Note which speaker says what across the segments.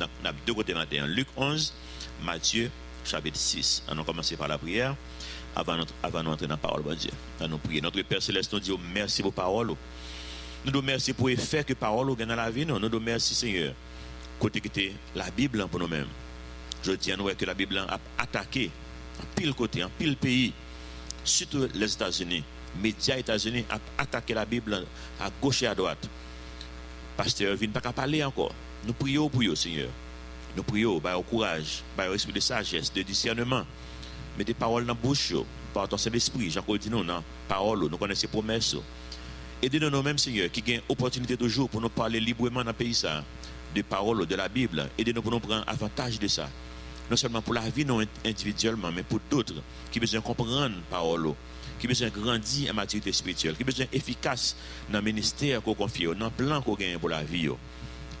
Speaker 1: Avons deux côtés matin. Luc 11, Matthieu chapitre 6. On a commencé par la prière avant, notre, avant d'entrer dans la parole de Dieu. On nous prier. Notre Père Céleste nous dit oh, merci pour la parole. Nous nous merci pour l'effet que parole a dans la vie. Nous nous merci Seigneur. Côté que la Bible pour nous-mêmes. Je dis à nous que la Bible a attaqué en pile côté, en pile pays, surtout les États-Unis. Médias États-Unis a attaqué la Bible à gauche et à droite. Pasteur, vient pas parler encore. Nous prions pour vous, Seigneur. Nous prions, par courage, par esprit de sagesse, de discernement. Mettez parole dans la bouche, par ton Saint-Esprit. Jean-Claude dit nous, dans parole, nous connaissons les promesses. Aidez-nous nous-mêmes, Seigneur, qui gagnent opportunité toujours pour nous parler librement dans le pays, ça, de parole, de la Bible. Aidez-nous pour nous prendre avantage de ça. Non seulement pour la vie, non individuellement, mais pour d'autres qui besoin comprendre la parole, qui besoin grandir en maturité spirituelle, qui besoin efficace dans le ministère qu'on confie, dans le plan qu'on gagne pour la vie.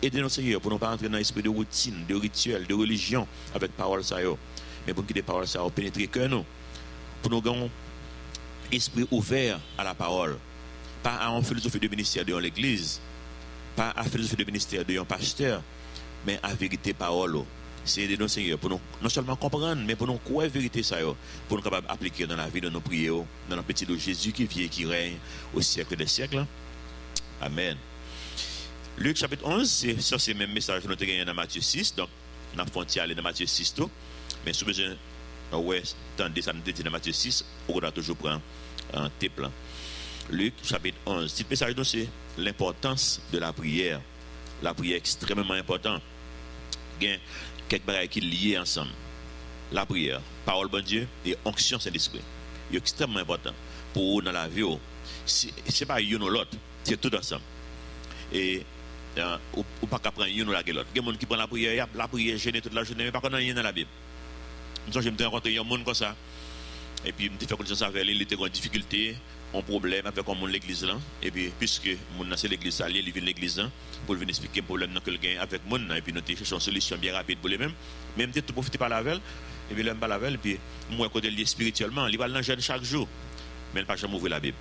Speaker 1: Aidez-nous, Seigneur, pour ne pas entrer dans l'esprit de routine, de rituel, de religion avec parole mais pour que les paroles ça pénétrer que nous, pour nous avoir esprit ouvert à la parole, pas à une philosophie de ministère de l'église, pas à une philosophie de ministère de un pasteur, mais à vérité parole. C'est aider nous, Seigneur, pour nous non seulement comprendre, mais pour nous croire la vérité pour nous capables d'appliquer dans la vie de nos prières, dans le petit de Jésus qui vit et qui règne au siècle des siècles. Amen. Luc chapitre 11, c'est ça, c'est le même message que nous avons gagné dans Matthieu 6. Donc, nous avons aller dans Matthieu 6 tout. Mais si vous besoin, ouais, tendez ça nous dit dans Matthieu 6, on a toujours prendre un plan. Luc chapitre 11. Ce message, c'est l'importance de la prière. La prière est extrêmement importante. Il y a quelques bagages qui liés ensemble. La prière, parole bon Dieu et onction Saint-Esprit. C'est extrêmement important pour vous dans la vie. Ce n'est pas une ou l'autre, c'est tout ensemble. Et ou, ou pas qu'à prendre une ou la l'autre. Il y a des gens qui prennent la prière, la prière gênée toute la journée, mais pas qu'on a rien dans la Bible. Donc, je me suis rencontré un monde comme ça. Et puis, je me suis fait connaissance avec lui, il était en difficulté, un problème avec monde l'église là. Et puis, puisque mon c'est l'église, il vient l'église là, pour venir expliquer le problème avec mon et puis nous cherchons une solution bien rapide pour les mêmes. Même tout profiter par la veille, et puis l'aime pas la veille, et puis moi, côté lié spirituellement, il va dans jeune chaque jour, mais il ne pas jamais ouvrir la Bible.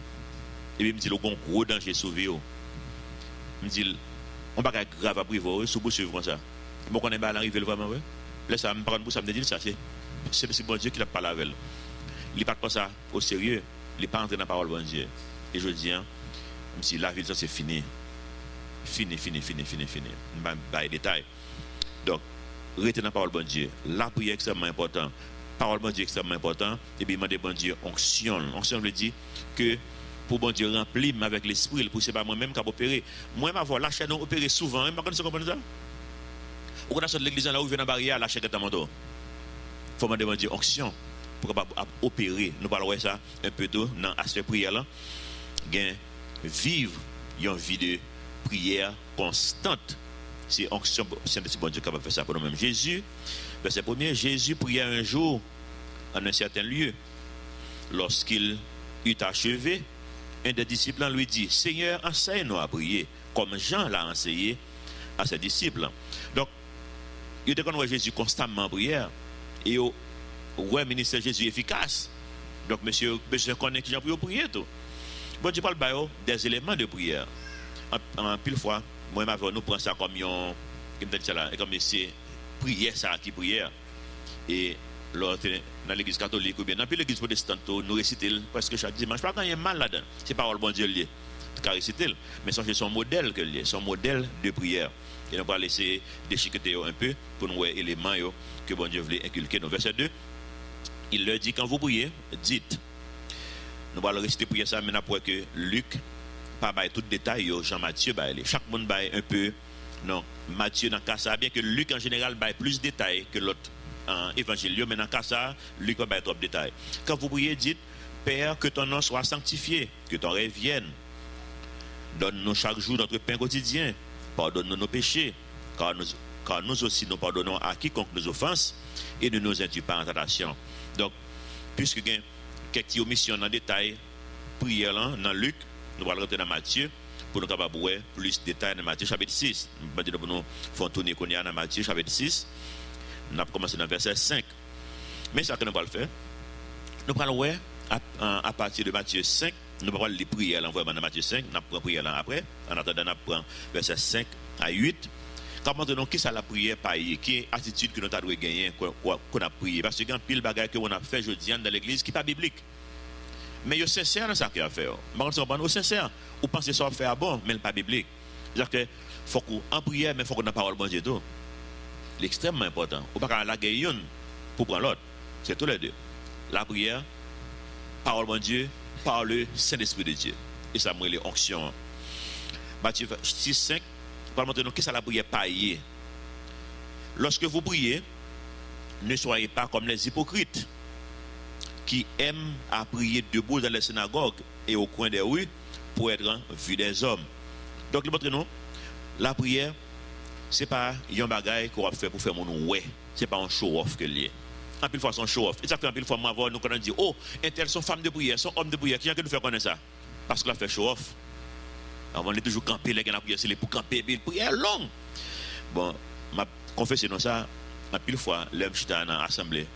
Speaker 1: Et puis, il me dit, le gros danger sauvé. Il me dit, on va pas grave à priver, si vous suivre comme ça. Bon, on est pas arrivé vraiment, ouais. Là, ça me prend ça, me dit c'est bon Dieu qui l'a parlé avec Il n'est pas ça au sérieux. Il n'est pas entré dans parole bon Dieu. Et je dis, hein, si la vie, ça c'est fini. Fini, fini, fini, fini, fini. Pas. Donc, retenez la parole bon Dieu. La prière est extrêmement importante. Parole bon Dieu est extrêmement importante. Et puis, demandez bon Dieu onction. Onction veut dire que pour bon Dieu remplir avec l'esprit, pour c'est pas moi-même qui a opéré. Moi, ma voix, la chaîne opéré souvent. Hein, je comprends ça. Ou quand l'église là où vient la barrière, la chaîne est dos faut me demander onction pour opérer. Nous parlons ça un peu tôt dans l'aspect prière là. vivre une vie de prière constante. C'est onction, c'est bon Dieu capable de faire ça pour nous-mêmes. Jésus, verset premier, Jésus pria un jour en un certain lieu. Lorsqu'il eut achevé, un des disciples lui dit, Seigneur, enseigne-nous à prier, comme Jean l'a enseigné à ses disciples. Donc, il était qu'on Jésus constamment en prière et au ouais ministère Jésus efficace. Donc monsieur monsieur connaît qui j'ai pour prier tout. Bon tu parles des éléments de prière. En, pile fois, moi et nous prenons ça comme un comme c'est prière ça qui prière. Et dans l'église catholique ou bien dans l'église protestante nous récitons presque chaque dimanche pas quand il y a mal là-dedans. C'est parole bon Dieu lié. réciter mais c'est son modèle que lié, son modèle de prière. Et on va laisser déchiqueter un peu pour nous voir éléments que bon Dieu voulait inculquer. Dans verset 2, il leur dit quand vous priez, dites. Nous allons réciter pour ça maintenant pour que Luc, pas bail tout détail, Jean-Matthieu, chaque monde bail un peu. Non, Matthieu dans le ça, bien que Luc en général bail plus de détails que l'autre évangile, mais dans le ça, Luc va bail trop de détails. Quand vous priez, dites Père, que ton nom soit sanctifié, que ton rêve vienne. Donne-nous chaque jour notre pain quotidien. Pardonne-nous nos péchés, car nous, aussi nous pardonnons à quiconque nous offense et ne nous induis pas en tentation. Donc, puisque il y a quelques omissions dans détail, prière dans Luc, nous allons rentrer dans Matthieu pour nous avoir plus de détails dans Matthieu chapitre 6. Nous allons nous tourner dans Matthieu chapitre 6. Nous allons commencer dans verset 5. Mais ça que nous allons faire, nous allons voir à, partir de Matthieu 5, nous allons les prières vraiment dans Matthieu 5, nous allons prier là après. En attendant, nous allons verset 5 à 8. Comment nous qui ça la prière paye Qui est attitude que nous avons gagner qu'on a prié? Parce qu'il y a pile bagaille que on a fait jeudi dans l'église qui n'est pas biblique. Mais il sincère dans ça qu'il a fait. Contre, vous sincère. Vous pensez ça faire bon, mais pas biblique. C'est-à-dire que faut qu'on prière, mais faut qu'on ait parole bon Dieu. L'extrêmement important. Ou pas la une pour prendre l'autre. C'est tous les deux. La prière, parole bon Dieu, par le Saint-Esprit de Dieu. Et ça, moi, les onctions. Matthieu 6, 5, pour montrer nous qu'est-ce que la prière paillée. Lorsque vous priez, ne soyez pas comme les hypocrites qui aiment à prier debout dans les synagogues et au coin des rues pour être vus des hommes. Donc, le montre nous, la prière, ce n'est pas un bagage qu'on va faire pour faire mon ouais. Ce n'est pas un show-off que lié. En pile fois, son show-off. Et ça fait en pile fois, moi, nous, quand on dit, oh, un sont femmes de prière, sont hommes de prière. Qui a que nous faire connaître ça? Parce qu'on a fait show-off. On est toujours campé, les gars, c'est pour camper, mais prière longue. Bon, ma confession dans ça, en pile fois, l'homme j'étais dans l'assemblée,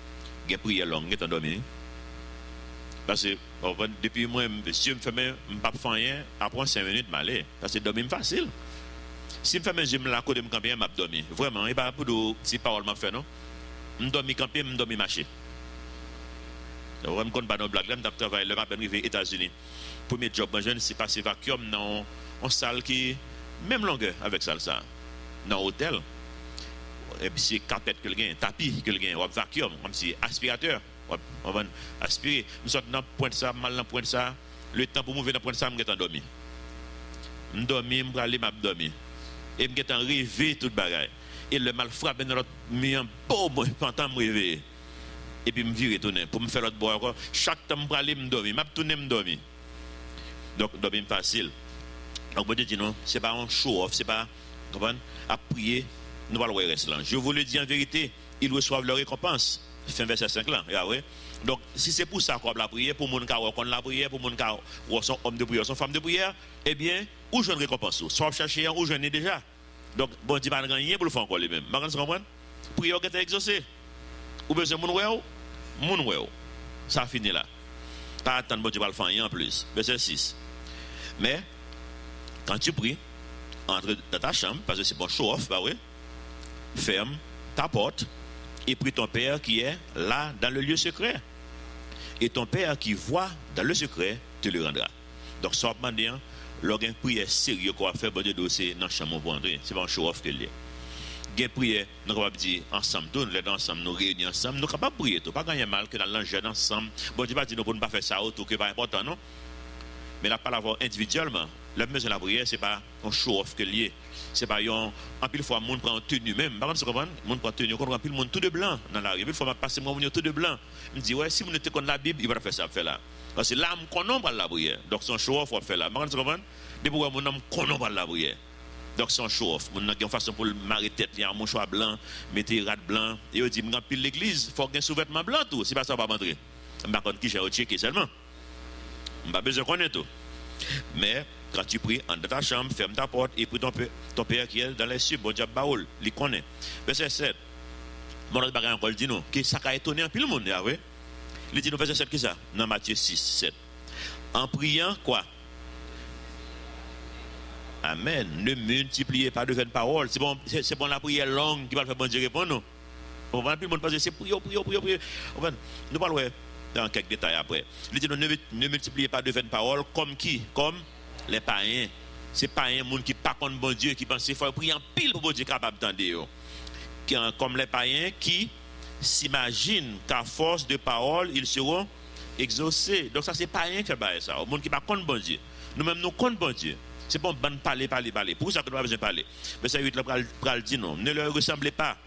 Speaker 1: il prière longue, il endormi. Parce que depuis moi, si je me fais même pas faire rien, après 5 minutes, je. Parce que dormir facile. Si je fais même, je me la côte de me camper, je dormir. Vraiment, a pas pour si parole m'a fait, non? Je dormir camper, je dormir marcher. Je ne connais pas nos blagues, je travaille, je m'appelle aux États-Unis. Premier job, je c'est passer vacuum dans une salle qui même longueur avec ça, ça. Dans l'hôtel. Et puis c'est carpet que quelqu'un, tapis que quelqu'un, ou vacuum, comme si aspirateur on va aspirer. Nous sommes dans point de ça, mal dans point de ça. Le temps pour mouver dans point de ça, je suis endormi. Je dormi, je vais aller m'abdormi. Et je suis rêvé toute bagaille. Et le mal frappé dans l'autre mis un pauvre pendant me réveiller. Et puis je me retourner pour me faire l'autre boire encore. Chaque temps je aller me dormir, je tourner me dormir. Donc dormir facile. Donc Dieu dit non, ce n'est pas un show off, ce n'est pas à prier, nous allons rester là. Je vous le dis en vérité, ils reçoivent leur récompense fin verset 5 là. Donc, si c'est pour ça qu'on la prière, pour mon cas, qu'on la prière, pour mon cas, ou son homme de prière, son femme de prière, eh bien, où je ne récompense Soit chercher où je n'ai déjà. Donc, bon, Dieu pas rien pour le faire encore lui-même. Vous comprenez Prière qui est exaucée. Ou besoin de mon mon. Ça finit là. Pas attendre, bon Dieu va le faire en plus. Verset 6. Mais, quand tu pries, entre dans ta chambre, parce que c'est bon show off, bah oui, ferme ta porte et prie ton Père qui est là dans le lieu secret. Et ton Père qui voit dans le secret te le rendra. Donc, ça va dire, lorsqu'un prière sérieux qu'on va faire, bon Dieu, c'est dans le chambre pour entrer. C'est pas un show-off que l'est. Une prière, nous capable dire ensemble, les deux ensemble, nous réunir ensemble, nous capables de prier tout. Pas gagner mal que dans l'enjeu ensemble. Bon Dieu, pas dire nous ne pas faire ça autre que pas important, non? Mais la parole individuellement, la maison de la prière, ce n'est pas un show-off que lié. Ce n'est pas un. En pile fois, le monde prend tenue même. Par contre, vous comprenez Le monde prend tenue. Quand on le monde tout de blanc dans la rue. Une fois, je passe moi, tout de blanc. Je me dis, ouais, si vous n'êtes pas la Bible, il va faire ça, faire là. Parce que là, je connais pas la prière. Donc, un show-off, on fait là. Par contre, vous comprenez Depuis que mon homme connaît pas la prière? Donc, un show-off. Mon a une façon pour le marrer tête, il y a un mouchoir blanc, mettez rat blanc. Et il dit, je pile l'église, il faut qu'il y un sous-vêtement blanc tout. C'est pas ça, on va rentrer. Je ne sais pas qui j'ai checké seulement? Je n'ai pas besoin de connaître tout. Mais quand tu pries, en ta chambre, ferme ta porte et prie ton, Père qui est dans les cieux. Bon Dieu, baoul, il connaît. Verset 7. Mon autre bagage encore dit non, que ça a étonné un peu le monde. Ah oui? Il dit nous verset 7 qui ça? Dans Matthieu 6, 7. En priant, quoi? Amen. Ne multipliez pas de vaines paroles. C'est bon, c'est bon la prière longue qui va faire bon Dieu répondre. Non? On va plus le monde penser, c'est prier, prier, prier, prier. Nous parlons dans quelques détails après. Il dit ne, multipliez pas de vaines paroles comme qui? Comme les païens. C'est païens, monde qui pas contre bon Dieu, qui pensent qu'il faut prier en pile pour bon Dieu capable d'entendre. Comme les païens qui s'imaginent qu'à force de paroles, ils seront exaucés. Donc ça, c'est païen qui fait ça. Le monde qui pas contre bon Dieu. Nous-mêmes, nous contre bon Dieu. C'est bon, bon, parler, parler, parler. Pour ça nous avons besoin de parler. Mais ça, 8, le dit non. Ne leur ressemblez pas.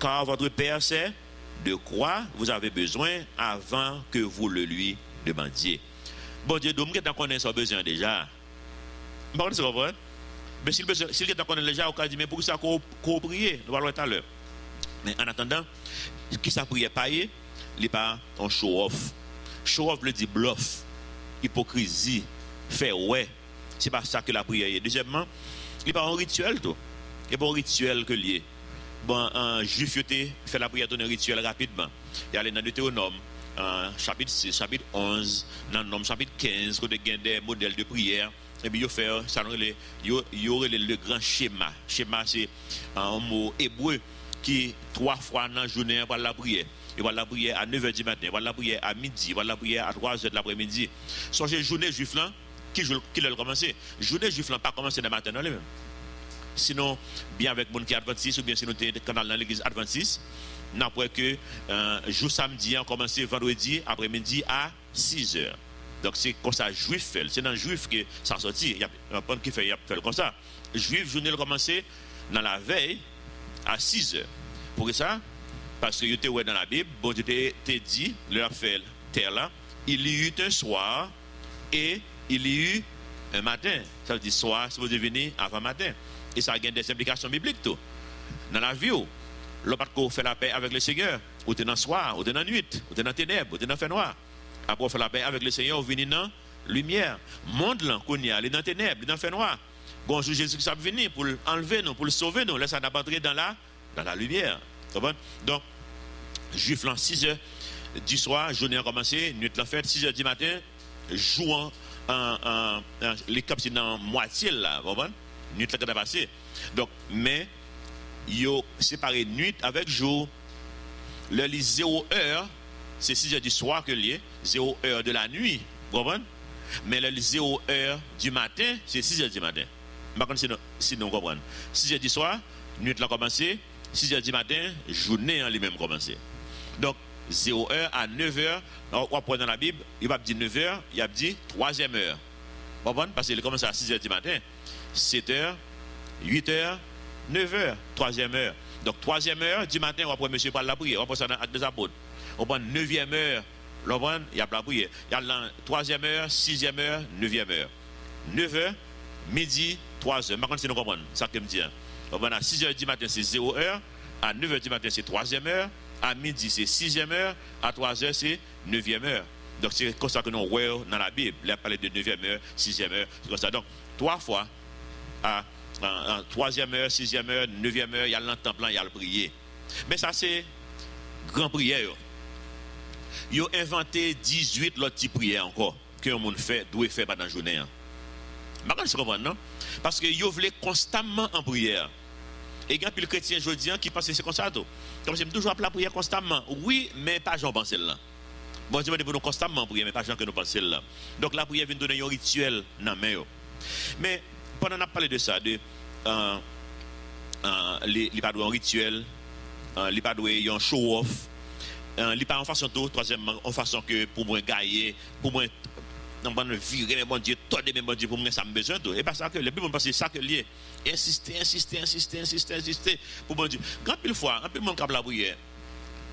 Speaker 1: Car votre Père sait de quoi vous avez besoin avant que vous le lui demandiez. Bon Dieu, donc, vous connaissez son besoin déjà. Contre, c'est Mais s'il si est connaît déjà, on dit, mais pour ça qu'on prie, nous allons tout à l'heure. Mais en attendant, qui ça prière payer, il n'est pas un show-off. Show-off veut dire bluff, hypocrisie, faire ouais. C'est pas ça que la prière est. Deuxièmement, il n'est pas un rituel, tout. Il n'est pas un rituel que lié. Bon, un juif fait la prière dans un rituel rapidement. Il y a dans Deutéronome, chapitre 6, chapitre 11, dans le chapitre 15, où il y a des modèles de prière. Et puis il fait y le grand schéma. Schéma c'est un mot hébreu qui trois fois dans la journée va la prière. Il va la prière à 9h du matin il va la prière à midi il va la prière à 3h de l'après-midi. Songez journée juif là qui qui l'a commencé? Journée juif là pas commencé le matin non même sinon bien avec mon qui adventiste ou bien sinon canal dans l'église adventiste n'après que euh, jour samedi a commencé vendredi après-midi à 6 h donc c'est comme ça juif fait. C'est dans juif que ça sorti il y a un point qui fait il fait comme ça. Juif journée a commencé dans la veille à 6 h pour ça? Parce que était dans la Bible bon Dieu t'a dit leur fait là il y eut un soir et il y eut un matin. Ça veut dire soir c'est vous venir avant matin et ça a des implications bibliques tout dans la vie L'autre fait la paix avec le Seigneur, ou dans le soir, ou dans la nuit, ou dans les ténèbres, ou dans fait noir. Après, on fait la paix avec le Seigneur, ou venir dans la lumière. Monde là, qu'on y a, dans il est dans fait noir. Bonjour Jésus qui venir pour enlever nous, pour le sauver nous. Là, ça dans la, dans la lumière. Donc, juif là, 6 heures du soir, journée a commencé, nuit la fête, 6 heures du matin, jouant les caps dans moitié là? Nuit là, passé. Donc, mais, yo séparé nuit avec jour. Le 0 heure, c'est 6 heures du soir que lié, 0 heure de la nuit, vous comprenez? Mais le 0 heure du matin, c'est 6 heures du matin. Si nous comprenons. 6 heures du soir, nuit l'a commencé, 6 heures du matin, journée en lui-même commencé. Donc, 0 heure à 9 heures, on va dans la Bible, il va dire 9 heures, il va dire 3e heure. Parce qu'il commence à 6 heures du matin, 7 heures, 8 heures, 9 h troisième heure. Donc, troisième heure du matin, on va prendre monsieur par la prière. On va prendre ça dans des apôtres. On prend neuvième heure. il y a la prière. Il y a la troisième heure, sixième heure, neuvième heure. 9 h midi, 3 h Maintenant, si nous comprenons, ça que me dit. Hein. On va à 6 h du matin, c'est 0 heure. À 9 h du matin, c'est troisième heure. À midi, c'est sixième heure. À 3 h c'est neuvième heure. Donc, c'est comme ça que nous voyons dans la Bible. Il a parlé de neuvième heure, sixième heure. C'est comme ça. Donc, trois fois à en, troisième heure, sixième heure, neuvième heure, il y a l'entemplant, il y a le prier. Mais ça, c'est grand prière. Ils ont inventé 18 autres prières encore que monde fait, doit faire pendant la journée. Hein. Je comprends, non? Parce que voulaient constamment en prière. Et il y a plus de chrétiens aujourd'hui qui pensent que c'est comme ça. Comme j'aime toujours la prière constamment. Oui, mais pas Jean pense là. Bon, je veux nous constamment prier, mais pas Jean que nous pensons là. Donc la prière vient donner un rituel dans main. Mais pendant qu'on a parlé de ça, de euh, euh, les, les de rituel, euh, les de show-off, euh, les en façon tout, troisièmement, en façon que pour moi gagner, pour moi non pas virer mes bon Dieu, tout de mes bon Dieu pour moi ça me besoin tout. Et pas ça que les people pensent ça que lié. Insister, insister, insister, insister, insister pour bon Dieu. Quand pile fois, un peu mon câble la prière.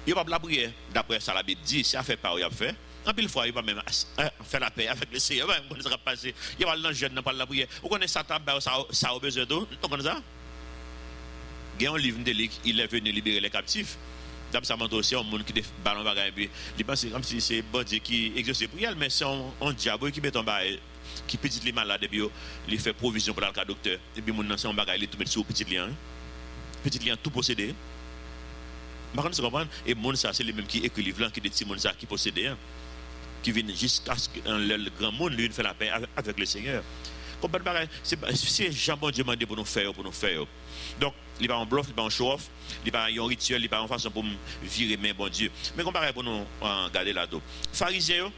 Speaker 1: Il va la prière d'après ça la Bible dit, ça fait pas il a fait. En pile fois, il va même euh, faire la paix avec le Seigneur. Il va passer. Il va dans le jeune, pas la prière. Vous connaissez Satan, ça, ça a besoin d'eau? Vous connaissez ça? Il y a un livre de il est venu libérer les captifs. D'abord, ça montre aussi un monde qui ballon bagaille. Puis, il pense comme si c'est bon Dieu qui exerce les prières, mais c'est un diable qui met en bas, qui petit les malades, et il fait provision pour le docteur. Et puis, mon un bagaille, il tout met petit lien. Petit lien tout possédé. Par contre? Et mon ça, c'est les mêmes qui écrit livre qui dit qui possédé qui viennent jusqu'à ce que le grand monde lui fait la paix avec le Seigneur. C'est bon Dieu demandé pour nous faire, pour nous faire. Donc, il n'est pas en bluff, il n'est pas en show-off, il n'est pas en rituel, il n'est pas en façon pour virer mes bon Dieu. Mais comparé pour nous regarder là-dedans. Pharisiens,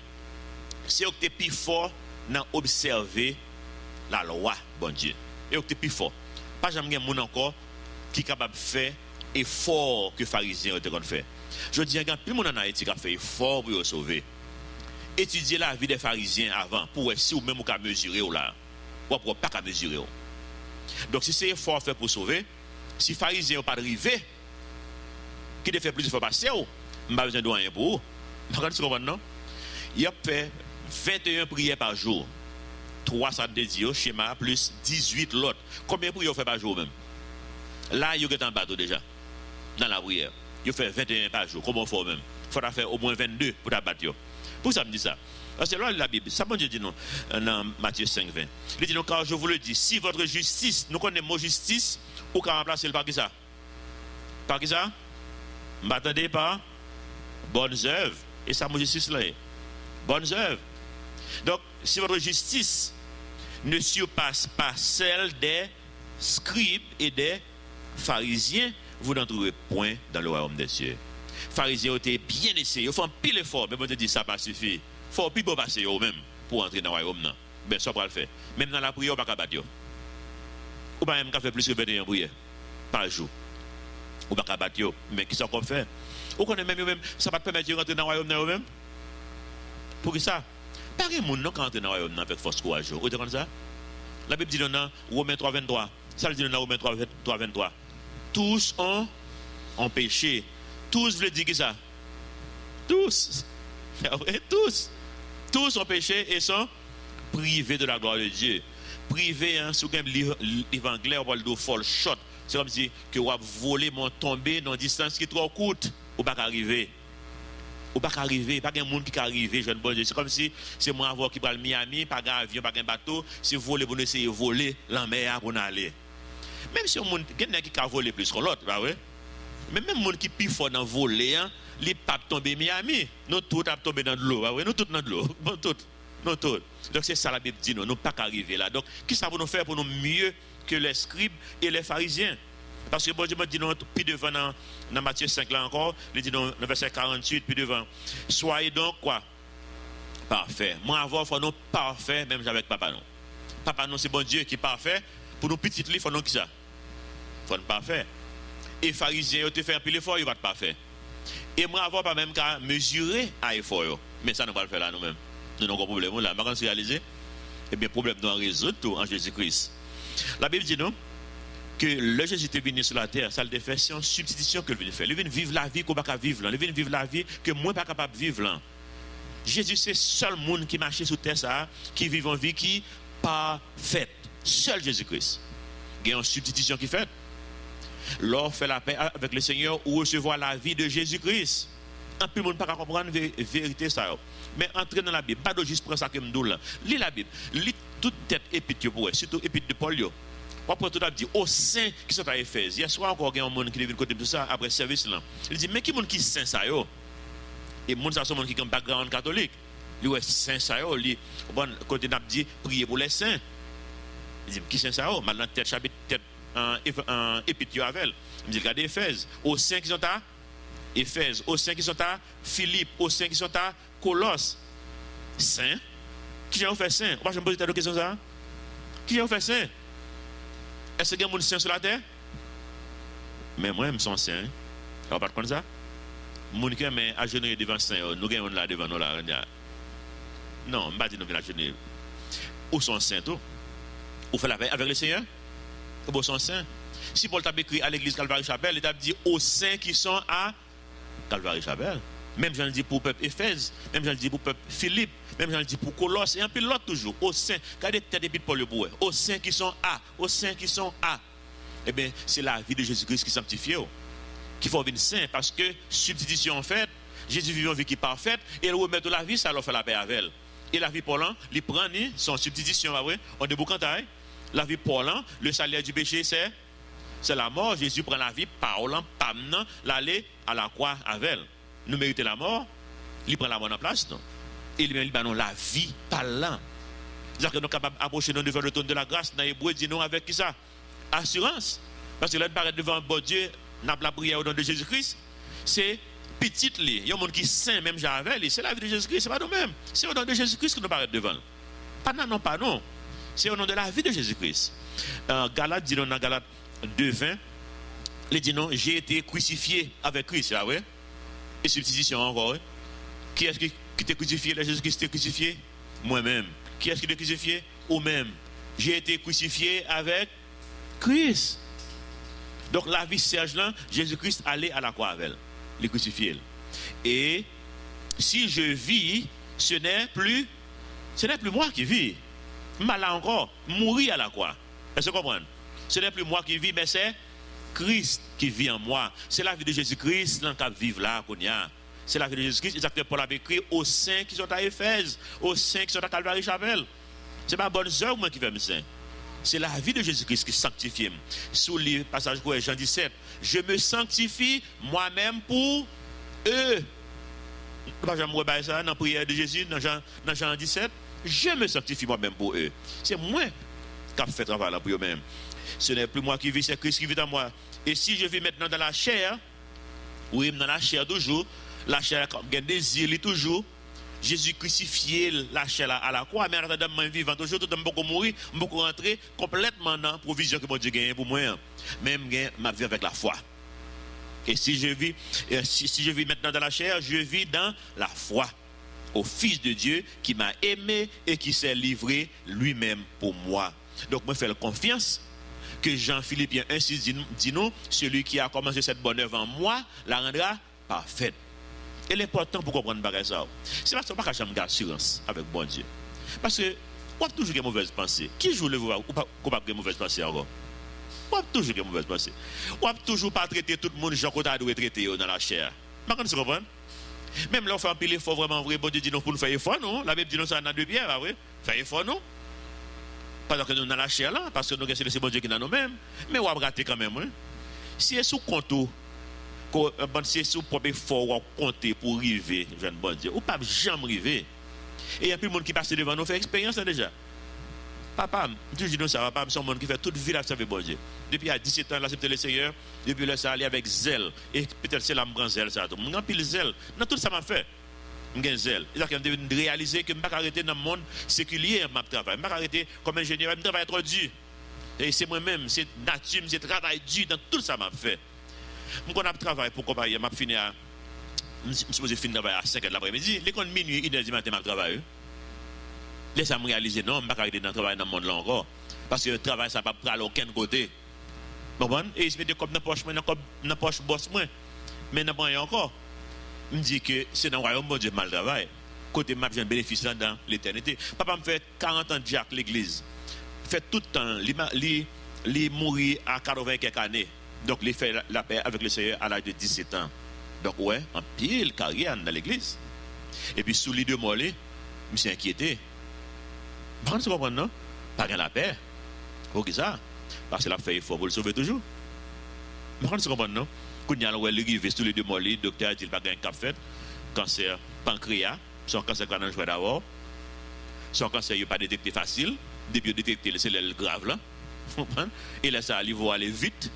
Speaker 1: c'est eux qui sont plus fort dans observer la loi, bon Dieu. Et eux qui sont plus fort. Pas jamais un monde encore qui est capable de faire effort que les pharisiens ont fait. Je dis, y a plus monde en Haïti a fait effort pour sauver étudier la vie des pharisiens avant pour si ou même vous mesurer ou là. Ou pour pas qu'à mesurer. Donc si c'est fort fait pour sauver, si les pharisiens n'ont pas arrivé, qui ne fait plus de fois passer, je pas besoin de rien pour vous. Vous non? Il a fait 21 prières par jour. 300 dédiés, schéma, plus 18 l'autre. Combien de prières fait par jour même? Là, il est en bateau déjà, dans la prière. Il fait 21 par jour. Comment on fait même? Il faudra faire au moins 22 pour battre. Pour ça me dit ça C'est là la Bible. Ça, bon Dieu dit non, dans Matthieu 5, 20. Il dit non, car je vous le dis, si votre justice, nous connaissons mot justice, ou qu'à remplacer le par qui ça? Par qui ça? M'attendez pas Bonnes œuvres. Et ça, mon justice là. Bonnes œuvres. Donc, si votre justice, ne surpasse pas celle des scribes et des pharisiens, vous n'en trouverez point dans le royaume des cieux. Pharisiens ont été bien essayés, ils font un pile effort, mais bon, te dit ça pas suffit. Il faut plus passer eux-mêmes pour entrer dans le royaume. Non. Ben, ça, va le faire. Même dans la prière, on ne va pas battre. Ou pas même faire plus que 21 prières par jour. Ou pas battre. Mais qui ça qu'on fait? Ou qu'on même, même ça va te permettre de rentrer dans le royaume eux-mêmes Pour qui ça? Pas de monde qui rentre dans le royaume avec force courage. Vous comprenez ça? La Bible dit dans Romains 3, 23. Ça dit dans Romains 3, 23. Tous ont, ont péché. Tous veulent dire que ça? Tous. Tous. Tous ont péché et sont privés de la gloire de Dieu. Privés, hein, livre anglais, on parle de fall shot. C'est comme si que vous volé, mon tombé dans une distance qui est trop courte. Ou pas arriver. Ou pas arriver. Pas de monde qui arrive, jeune bon. C'est comme si c'est moi qui parle Miami, pas un avion, pas un bateau. Si vous voulez, vous essayez de voler la mer pour aller. Même si on quelqu'un qui a volé plus que l'autre, bah ouais. Mais même monde qui plus fort dans voler, hein, les papes tombent Miami. Nous tous avons tombé dans l'eau, bah ouais. Nous tous dans l'eau. Bon, tous. Nous tous. Donc c'est ça la Bible dit, nous, nous pas arriver là. Donc, que ça nous faire pour nous mieux que les scribes et les pharisiens? Parce que bon Dieu me dit, nous, puis devant dans, Matthieu 5 là encore, il dit dans verset 48, puis devant, soyez donc quoi? Parfait. Moi, avoir, faut nous parfait, même avec papa non. Papa non, c'est bon Dieu qui est parfait. Pour nos petites il faut nous qui ça? Faut nous parfait. Et pharisiens, ils te fait un peu l'effort, ils vont pas faire. Et moi, avoir pas même qu'à mesurer à effort. Mais ça, nous va le faire là nous-mêmes nous avons un problème là. Mais réaliser, eh bien, le problème doit résoudre tout en Jésus-Christ. La Bible dit non que le Jésus est venu sur la terre, ça le fait, c'est une substitution que vient faire. Il vient vivre la vie qu'on ne pas vivre là. Il vient vivre la vie que moi pas capable de vivre là. Jésus, c'est le seul monde qui marche sur terre, ça, qui vit une vie qui parfaite. Seul Jésus-Christ. Il y a une substitution qui fait. L'or fait la paix avec le Seigneur ou recevoir la vie de Jésus-Christ. Un peu de monde ne peut pas comprendre la vérité ça. Mais entrer dans la Bible, pas de juste prendre ça comme nous là. Lis la Bible, lis toute tête épite pour surtout épite de Paul. On tout dire au saint qui sont à Éphèse. Il y a un monde qui vient côté de ça après service là. Il dit mais qui monde qui saint ça yo? Et monde ça sont monde qui ont un background catholique. Lui est saint ça yo, bon côté dit prier pour les saints. Il dit qui saint ça yo? Maintenant tête chapitre un épite avec. Il dit regardez Éphèse, aux saints qui sont à Éphèse, aux saints qui sont à Philippe, aux saints qui sont à Colosse. Saint? Qui a fait saint? On va me poser cette question ça. Qui a fait saint? Est-ce qu'il y a un saint sur la terre? Mais moi, je suis saint. On va pas comme ça. Moun qui est agenouillé devant saint, nous gagnons là devant nous là. Non, je ne vais pas dire nous agenouiller. Où sont saints Où fait la paix avec le Seigneur? Si Paul t'a écrit à l'église Calvary Chapelle, il t'a dit aux saints qui sont à Calvary Chapelle. Même j'en dis pour le peuple Éphèse, même j'en dis pour le peuple Philippe, même j'en dis pour Colosse, et un peu l'autre toujours, aux saints. Regardez tête et pour le bois, aux saints qui sont à, aux saints qui sont à. Eh bien, c'est la vie de Jésus-Christ qui sanctifie, oh. qui faut venir saint, parce que substitution en fait, Jésus vit une vie qui est parfaite, et il remet de la vie, ça leur fait la paix avec elle. Et la vie pour l'an, il prend son substitution, on quand La vie pour l'an, le salaire du péché, c'est c'est la mort. Jésus prend la vie, parlant, pamenant, l'aller à la croix avec elle nous méritons la mort, il prend la mort en place, non? Et il met la vie par là. C'est-à-dire que nous sommes capables d'approcher nous devant le trône de la grâce, dans Hébreu, nous avec qui ça? Assurance. Parce que là, nous paraît devant bon Dieu, n'a la prière au nom de Jésus-Christ, c'est petite Il y a un monde qui saint, même j'avais, c'est la vie de Jésus-Christ, c'est pas nous-mêmes. C'est au nom de Jésus-Christ que nous paraît devant. Pas non, non, pas non. C'est au nom de la vie de Jésus-Christ. Euh, Galate dit dans Galate 2.20, il dit non, j'ai été crucifié avec Christ, ah ouais? Et substitution encore. Qui est-ce qui, t'a crucifié? Là, Jésus-Christ t'a crucifié? Moi-même. Qui est-ce qui t'a crucifié? Ou même. J'ai été crucifié avec Christ. Donc la vie Serge là, Jésus-Christ allait à la croix avec elle, les crucifiés. Et si je vis, ce n'est plus, ce n'est plus moi qui vis. Mais là encore, mourir à la croix. Est-ce que vous comprenez? Ce n'est plus moi qui vis, mais c'est Christ qui vit en moi. C'est la vie de Jésus-Christ qui vit là, C'est la vie de Jésus-Christ. Exactement, Paul a écrit aux saints qui sont à Éphèse, aux saints qui sont à Calvary Chapelle. Ce n'est pas bonne œuvre moi qui fais me saint. C'est la vie de Jésus-Christ qui sanctifie. Sous le passage de Jean 17, je me sanctifie moi-même pour eux. Pas Jean ça dans la prière de Jésus dans Jean, dans Jean 17. Je me sanctifie moi-même pour eux. C'est moi qui ai fait travail pour eux-mêmes. Ce n'est plus moi qui vis, c'est Christ qui vit en moi. Et si je vis maintenant dans la chair, oui, dans la chair toujours, la chair a un désir toujours. Jésus crucifié la chair à la croix, mais en attendant, je vivant toujours, tout le monde mourir, je rentrer complètement dans la provision que mon Dieu gagne pour moi. Même ma vie avec la foi. Et si je vis, si je vis maintenant dans la chair, je vis dans la foi au Fils de Dieu qui m'a aimé et qui s'est livré lui-même pour moi. Donc, moi, je fais confiance que Jean-Philippe 1, 6 dit nous, celui qui a commencé cette bonne œuvre en moi, la rendra parfaite. Et l'important pour comprendre ça, c'est parce qu'on n'a pas jamais assurance avec bon Dieu. Parce que, on a toujours des mauvaises pensées. Qui joue le voir ou pas de mauvaises pensées encore? On a toujours des mauvaises pensées. On a toujours pas traiter tout le monde, Jean qu'on doit traiter dans la chair. Vous comprenez? Même là, on fait un pile effort vraiment vrai. Bon Dieu dit non pour nous faire effort, non? La Bible dit non, ça dans deux pierres, ah oui? Faire effort, non? Parce que nous dans la chair là, parce que nous avons laissé bon Dieu qui dans nous-mêmes? Mais on va rater quand même, hein? Si c'est sous compte, euh, si c'est sous propre effort, on compter pour arriver, jeune bon Dieu, ou pas jamais arriver. Et il y a plus de monde qui passe devant nous, fait expérience déjà. Papa, je dis ça va pas, c'est un monde qui fait toute vie à servir bon Dieu. Depuis à 17 ans, il a accepté le Seigneur. Depuis là, ça allait avec zèle. Et peut-être c'est là que je zèle. Je prends pile zèle. Dans tout ça m'a fait. Je zèle. C'est-à-dire que je réaliser que je ne pas arrêter dans le monde séculier, je travaille. Je pas arrêter comme ingénieur, je travaille trop dur. Et c'est moi-même, c'est nature, c'est travail dur dans tout ça m'a fait. Je suis travail pour compagnie, je fini à. Je suis supposé finir à 5 h de l'après-midi. L'école minuit, 1 h du matin, je travaille. Laisse-moi réaliser, non, je ne peux pas arrêter dans le travail dans le monde là encore. Parce que le travail, ça ne va pas aller aucun côté. Et il se met comme dans poche, dans la poche boss moi. Mais dans encore. Il me dit que c'est dans le royaume de Dieu mal travail. Côté m'a j'ai un bénéfice dans l'éternité. Papa me fait 40 ans de Jacques l'église. Fait tout le temps, il mourir à 80 quelques années. Donc il fait la paix avec le Seigneur à l'âge de 17 ans. Donc ouais, en pile carrière dans l'église. Et puis sous les deux mots, je me suis inquiété. Vous comprenez, non? Pas la paix. Ok ça? Parce qu'il a fait effort pour le sauver toujours. Vous comprenez, non? Quand il y a le tous les deux mois, le docteur a dit qu'il n'y a pas fait. Cancer pancréas, son cancer canal joué d'abord. Son cancer n'est pas détecté facile. Depuis détecter les cellules graves là. Et là, ça, il va aller vite.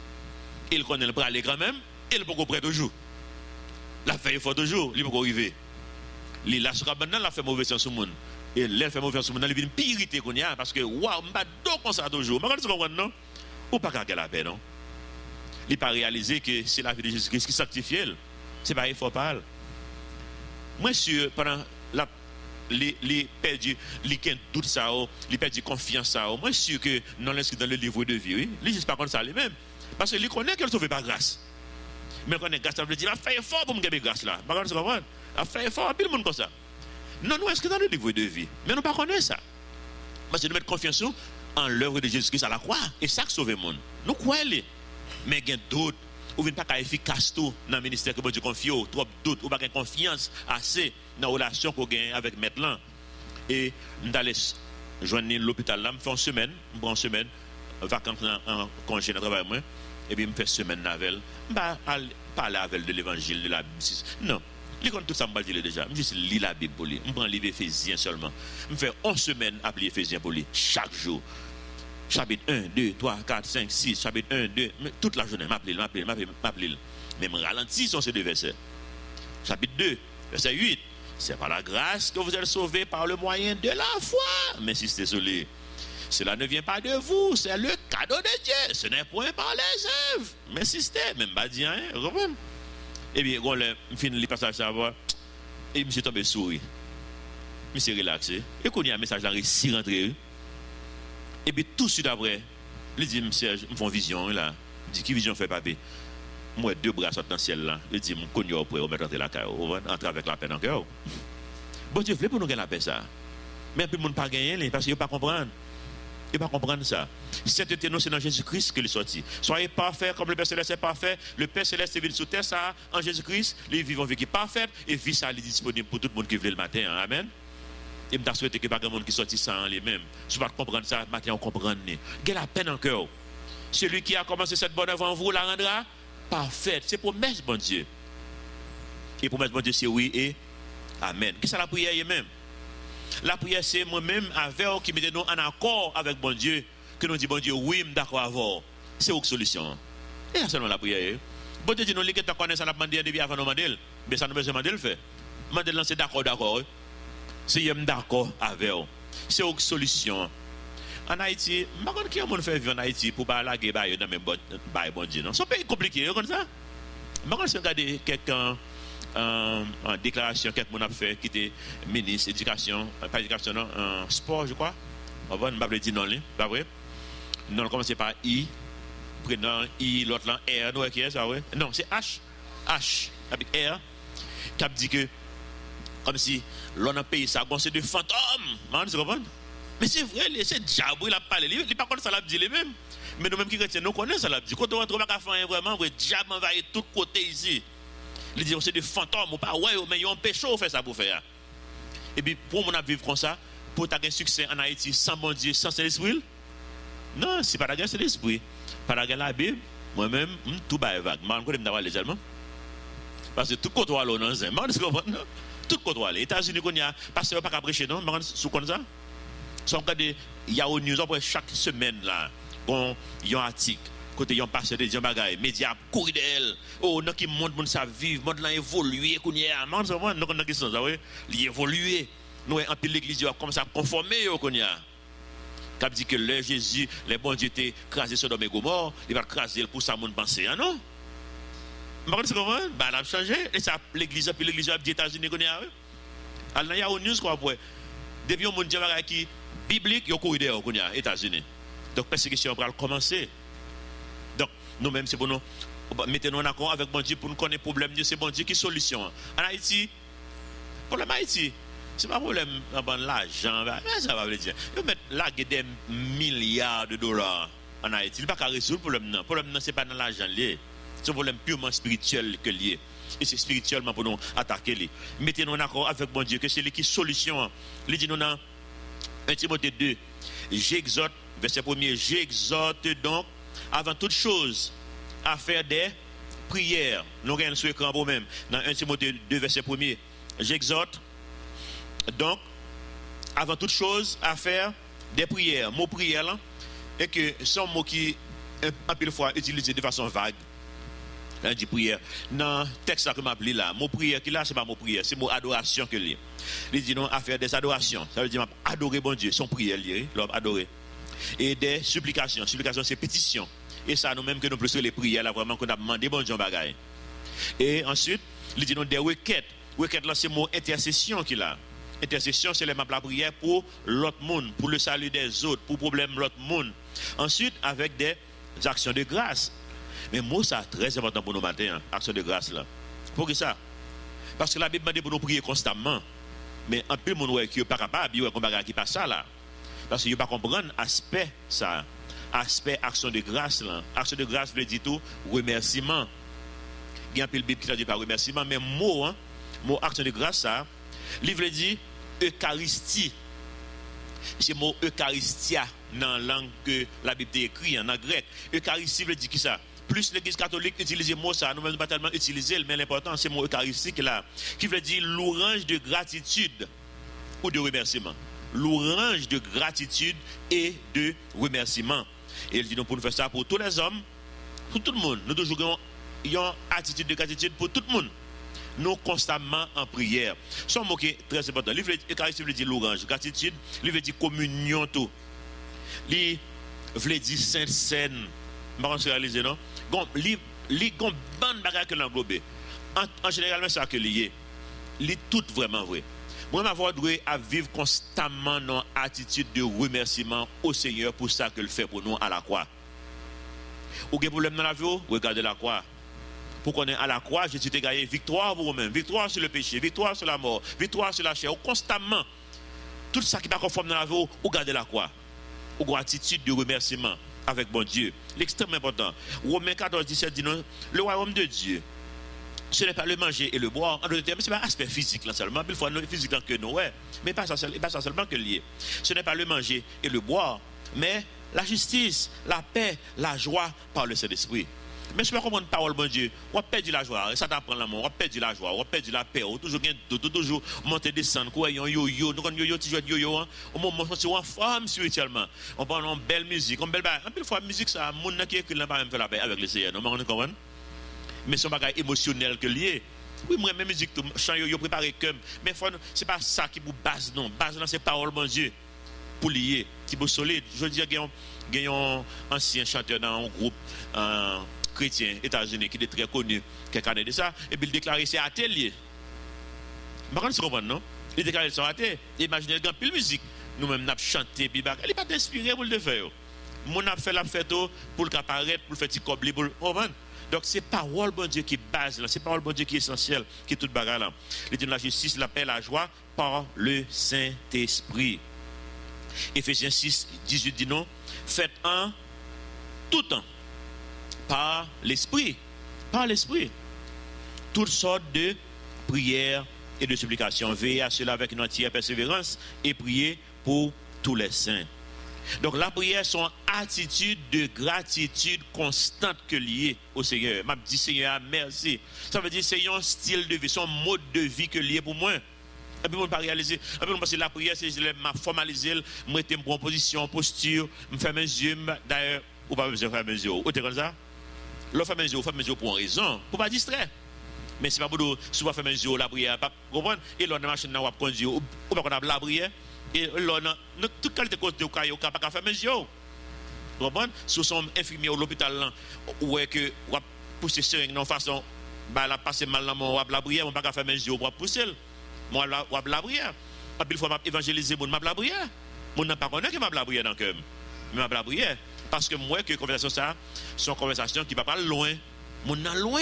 Speaker 1: Il connaît le aller quand même. Et il peut prêt toujours. La fait effort toujours. Il peut arriver. Il la sera maintenant, la fait mauvais sens au monde. Et il fait mauvais au monde. Il vient pire qu'on y a. Parce que, waouh, ne pas comme ça toujours. Mais quand comprenez, non? Ou pas qu'à la paix, non? Il n'a pas réalisé que c'est la vie de Jésus-Christ qui sanctifie. Ce n'est pas faut pas. Moi, sûr, pendant la les perdu les doute ça les perdu confiance ça moi sûr que non l'inscrit dans le livre de vie oui juste pas contre ça lui-même parce que lui connaît qu'elle sauve pas grâce mais connaît grâce ça veut dire a fait effort pour me gagner grâce là contre comprendre a fait effort puis le monde comme ça non nous inscrit dans le livre de vie? Mais nous pas connaît ça parce que nous mettre confiance en l'œuvre de Jésus-Christ à la croix. Et ça sauve le monde. Nous croyons. Mais il y a d'autres. Ou pas efficace dans le ministère que Dieu confie, trop doute, ou pas confiance assez dans la relation qu'on gagne avec maintenant. Et nous allons joindre l'hôpital là, je fais une semaine, je prends une semaine, vacances en congé de travail, et puis je fais une semaine avec elle, je parler avec de l'évangile, de la Bible. Non, je connais tout ça, je dire déjà. Je juste lis la Bible. Je prends le livre Éphésiens seulement. Je fais 11 semaines à lire Éphésiens pour lui, chaque jour. Chapitre 1, 2, 3, 4, 5, 6, chapitre 1, 2, toute la journée, m'appelle, m'appelle, m'appelle, m'appelle. Mais je ralentis sur ces deux versets. Chapitre 2, verset 8. C'est par la grâce que vous êtes sauvés par le moyen de la foi. Mais si c'est désolé, cela ne vient pas de vous, c'est le cadeau de Dieu. Ce n'est point par les œuvres. Mais si c'était, même pas dit vous et eh bien, quand je finis le passage ça va, et je suis tombé sourire. Suis relaxé. Et quand il y a un message là, il rentré. Et puis tout de suite après, il dit, monsieur, je fais une vision là. Il dit, qui vision fait papier Moi, deux bras sortent dans le ciel là. Il dit, mon connu après, on va mettre la caille, on va entrer avec la peine en cœur. Bon Dieu, voulez pour nous gagner la paix ça? Mais puis, le monde pas gagner parce qu'il ne pas comprendre. Il ne pas comprendre ça. Cette été, c'est dans Jésus-Christ qu'il est sorti. Soyez parfaits comme le Père Céleste est parfait. Le Père Céleste est venu sous terre, ça, en Jésus-Christ. Les vivants est parfaite et vie ça est disponible pour tout le monde qui veut le matin. Hein. Amen. Et je souhaite que pas de monde qui sorti ça en lui-même. Si vous comprendre ça, matin, on comprend. A la peine en cœur. Celui qui a commencé cette bonne œuvre en vous la rendra parfaite. C'est promesse, bon Dieu. Et promesse, bon Dieu, c'est oui et Amen. Qu'est-ce que la prière même? La prière, c'est moi-même avec qui mettez nous en accord avec bon Dieu, que nous dit bon Dieu, oui, d'accord avec C'est une solution. Et c'est seulement la prière. Bon Dieu dit nous, les gens connaissent ça, la demandé depuis avant nous demander, mais ça nous besoin demander le fait. Demander c'est d'accord, d'accord. C'est d'accord avec C'est une solution. En Haïti, je ne sais pas qui a fait vivre en Haïti pour pas la guerre dans même bon Dieu. C'est un pays compliqué, comme ça. Je ne sais pas si quelqu'un en, déclaration quelqu'un a fait qui était ministre éducation pas éducation non sport je crois. On va pas dire non pas vrai. Non commence par I prenant I l'autre là R non qui est ça ouais non c'est H. H avec R qui a dit que comme si l'on a payé ça bon c'est des fantômes. Tu comprends? Mais c'est vrai c'est diable il a parlé. Il n'est pas contre ça l'a dit lui-même mais nous-mêmes qui chrétiens nous connaissons ça l'a dit. Quand on rentre dans faire vraiment le diable envahit tout côté ici il dit, c'est des fantômes, ou pas, ouais, mais ils ont péché faire ça pour faire. Et puis, pour mon vivre comme ça, pour avoir un succès en Haïti sans bon Dieu, sans Saint-Esprit, non, c'est pas la guerre, c'est l'esprit. Par la guerre, la Bible, moi-même, hmm, tout est vague. Je ne connais pas les Allemands. Parce que tout côté là, non, c'est tout côté là. Les États-Unis, il y a, parce que pas qu'à prêcher, non, sous comme ça. Il y a au news, chaque semaine, là, il y a un article côté yon passé de gens bagaille d'elle oh non qui monde monde ça vivre monde là évoluer qu'on y a monde ça moi non qui ça conformer yo qu'on y a. Cap dit que le Jésus les étaient crasé Gomorre il va craser pour ça penser ah non? Comment Bah, changé. Et ça, l'église, l'église des États-Unis, a. Alors, il y a une news, quoi, qui biblique, il y a couru dehors, qu'on y a, États-Unis. Nous-mêmes, c'est pour nous mettre nous en accord avec bon Dieu pour nous connaître le problème. C'est bon Dieu qui solution. En Haïti, problème Haïti, ce n'est pas un problème l'argent. Ça va dire. Ils mettent là des milliards de dollars en Haïti. Il n'y a pas qu'à résoudre le problème. Le problème, ce n'est pas dans l'argent lié. C'est un problème purement spirituel que lié. Et c'est spirituellement pour nous attaquer. Mettez-nous en accord avec bon Dieu que c'est lui qui solution. Il dit nous dans 1 Timothée 2. J'exhorte, verset 1er, j'exhorte donc avant toute chose, à faire des prières. Nous regardons sur l'écran pour même. Dans 1 Timothée 2, verset 1er. J'exhorte, donc, avant toute chose, à faire des prières. Mot prière, là, et que son mot qui, un peu de fois, utilisé de façon vague. Là, dit prière. Dans le texte que je là, mot prière qui là, ce n'est pas mot prière, c'est mot adoration que. Il dit non, à faire des adorations. Ça veut dire adorer bon Dieu, son prière, l'homme adorer. Et des supplications. Supplications, c'est pétition. Et ça, nous-mêmes, que nous plus les prières, là, vraiment, qu'on a demandé bon Dieu bagaille. Et ensuite, il dit nous des requêtes. Requêtes, là, c'est le mot intercession qu'il a. Intercession, c'est le la prière pour l'autre monde, pour le salut des autres, pour le problème de l'autre monde. Ensuite, avec des actions de grâce. Mais moi, ça, très important pour nous matin, hein, actions de grâce, là. Pour ça? Parce que la Bible dit pour nous prier constamment. Mais un peu, monde qui n'est pas capable, qui passe ça, là. Parce qu'il ne pas comprendre l'aspect, ça aspect action de grâce là. Action de grâce veut dire tout remerciement. Il y a un peu le Bible qui traduit par remerciement, mais mot, hein, mot action de grâce, ça, livre dit Eucharistie. C'est le mot Eucharistia dans la langue que la Bible écrit en grec. Eucharistie veut dire qui ça? Plus l'église catholique utilise le mot ça, nous ne pas tellement utiliser, mais l'important c'est le mot eucharistique là, qui veut dire l'orange de gratitude ou de remerciement. L'orange de gratitude et de remerciement. Et il dit nous pour nous faire ça pour tous les hommes, pour tout le monde. Nous toujours une attitude de gratitude pour tout le monde. Nous constamment en prière. Un mot qui est très important. L'Eucharistie veut dire l'orange. Gratitude, il veut dire communion tout. Il veut dire sainte scène. Je réaliser, non? Il y a une que l'englobe. En, en général, c'est ça que lié. Il est tout vraiment vrai. Moi, avoir doué à vivre constamment dans attitude de remerciement au Seigneur pour ça qu'il fait pour nous à la croix. Ou avez problème dans la vie, regardez la croix. Pour qu'on ait à la croix, Jésus t'a gagné victoire pour vous-même, victoire sur le péché, victoire sur la mort, victoire sur la chair. Constamment, tout ça qui n'est pas conforme dans la vie, regardez la croix. Ou une attitude de remerciement avec bon Dieu. L'extrêmement important. Romains 14, 17 dit non, le royaume de Dieu ce n'est pas le manger et le boire. En d'autres termes, ce n'est pas l'aspect physique là seulement. Il faut le physique que nous, ouais. Mais pas ça, pas seulement que lié. Ce n'est pas le manger et le boire, mais la justice, la paix, la joie par le Saint-Esprit. Mais je peux comprendre parole, bon Dieu. On a perdu la joie. Ça t'apprend l'amour. On a perdu la joie. On a perdu la paix. On toujours toujours monter, descendre. Quoi, yo-yo. Nous, quand yo-yo, tu joues yo-yo. Hein. Au moment où on femme spirituellement. On parle en belle musique. On belle Un peu fois, musique, ça, mon qui écrit là, pas même faire la paix avec le Seigneur. Non, mais on Mais c'est un bagage émotionnel que lié. Oui, moi, même musique, chant yo-yo préparé comme. Mais c'est pas ça qui vous base, non. Base, dans ces paroles, bon Dieu. Pour lier, qui vous solide. Je veux dire, il y a un ancien chanteur dans un groupe chrétien États-Unis qui est très connu, quelques années de ça, et puis il déclarait c'est atelier. Par contre, c'est non? Il déclarait c'est athée. Imaginez, il y a pile musique. Nous-mêmes, nous chanté, puis il n'est pas inspiré pour le faire. Mon a fait la fête pour le apparaître, pour le faire petit pour le Donc c'est parole bon Dieu qui base c'est parole bon Dieu qui est essentielle, qui est toute bagarre là. Il dit la justice, la paix, la joie par le Saint-Esprit. Éphésiens 6, 18 dit non, faites un tout temps par l'Esprit. Par l'Esprit. Toutes sortes de prières et de supplications. Veillez à cela avec une entière persévérance et priez pour tous les saints. Donc la prière, sont attitude de gratitude constante que liée au Seigneur. M'a dit Seigneur, merci. Ça veut dire c'est un style de vie, son mode de vie que lié pour moi. Et puis, on ne pas réaliser. Et puis, parce que la prière, c'est m'a formalisé, je mettre en position, posture, me faire mes yeux. D'ailleurs, ou pas besoin de faire mes yeux. Ou comme ça? L'on fait mes yeux, fait mes yeux pour une raison, pour pas distraire. Mais c'est pas pour nous, si on fait mes yeux, la prière, pas comprendre. Et l'on a machine, on va conduire, ou pas qu'on a la prière. Et l'on a toute qualité de cause de cas, on pas faire mes yeux. Vous comprenez? Si on sont infirmiers à l'hôpital, ou est que, va pousser seringue de façon, bah, la passer mal dans mon, la prière, on pas faire mes yeux, on va pousser. Moi, va la prière. Et puis, il faut évangéliser, on va la prière. On n'a pas connu que m'a la prière dans le cœur. Mais m'a la. Parce que moi, que conversation ça, une conversation qui va pas loin. Mon n'a loin.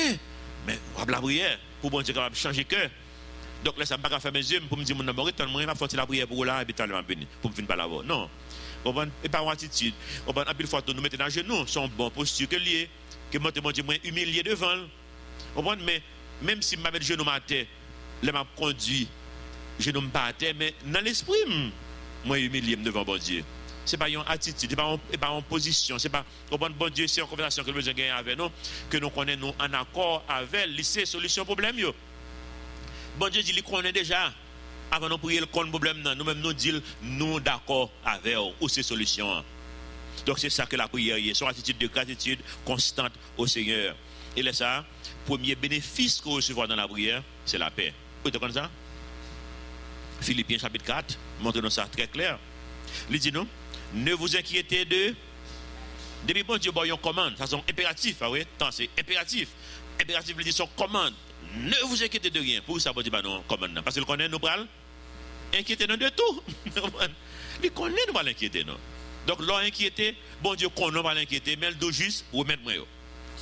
Speaker 1: Mais va la prière pour bon Dieu capable changer cœur. Donc là, ça ne va pas faire mes yeux pour me dire, mon amour, moi, il faut la prière pour là, et puis le béni, pour me finir par là-bas. Non. Et une attitude. On va une fois nous mettre dans le genou, son bon posture que lié, que moi, mon Dieu, moi, humilié devant. Mais même si je mets le genou à terre, je m'a conduit, je ne pas à terre, mais dans l'esprit, moi, humilié devant bon Dieu ce n'est pas une attitude, ce n'est pas, une position, ce n'est pas, bon Dieu, c'est une conversation que nous avons avec nous, que nous connaissons en accord avec, c'est solution problème. Yo. Bon Dieu dit, il connaît déjà. Avant de prier le problème, nous-mêmes nous disons, nous d'accord avec ou ces solutions. Donc c'est ça que la prière est, son attitude de gratitude constante au Seigneur. Et là, ça, premier bénéfice qu'on recevra dans la prière, c'est la paix. Vous êtes comme ça? Philippiens chapitre 4 montre-nous ça très clair. Il dit non, ne vous inquiétez de. Depuis bon Dieu, une commande, ça sont impératif, ah oui, c'est impératif. Impératif veut dire son commande. Ne vous inquiétez de rien. Pour ça, bon Dieu, bah non, commande. Parce qu'il connaît nous pral. Inquiétez-nous de tout. il connaît nous pas l'inquiéter, non? Donc, l'on inquiété, bon Dieu, qu'on ne pas l'inquiéter, mais le juste, ou mettre moi.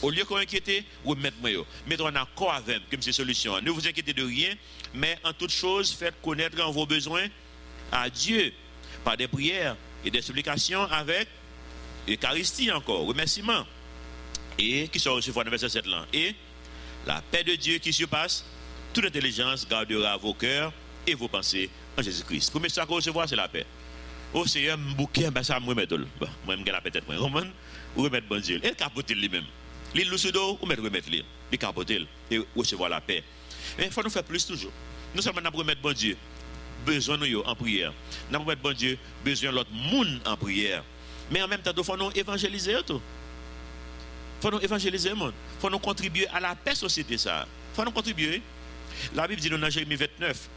Speaker 1: Au lieu qu'on inquiéter, ou mettre moi. Mettons en accord avec, comme c'est solution. Ne vous inquiétez de rien, mais en toute chose, faites connaître vos besoins à Dieu par des prières et des supplications avec Eucharistie encore, remerciement. Et qui sont reçus dans verset 7 là? Et la paix de Dieu qui surpasse toute intelligence gardera vos cœurs et vos pensées en Jésus-Christ. Premier ça que recevoir, c'est la paix. Oh Seigneur, bouquet, ben ça, moi, mettre. Moi, je la peut-être, moi. Ou remettre bon Dieu. Et capoter lui-même. L'île l'eau ou mettre remettre lui. Il capoter et recevoir la paix. Mais il faut nous faire plus toujours. Nous sommes pour remettre bon Dieu besoin nous en prière. Nous avons bon Dieu besoin l'autre monde en prière. Mais en même temps, il faut nous évangéliser tout. Faut nous évangéliser le monde. Faut nous contribuer à la paix société ça. Faut nous contribuer. La Bible dit dans Jérémie 29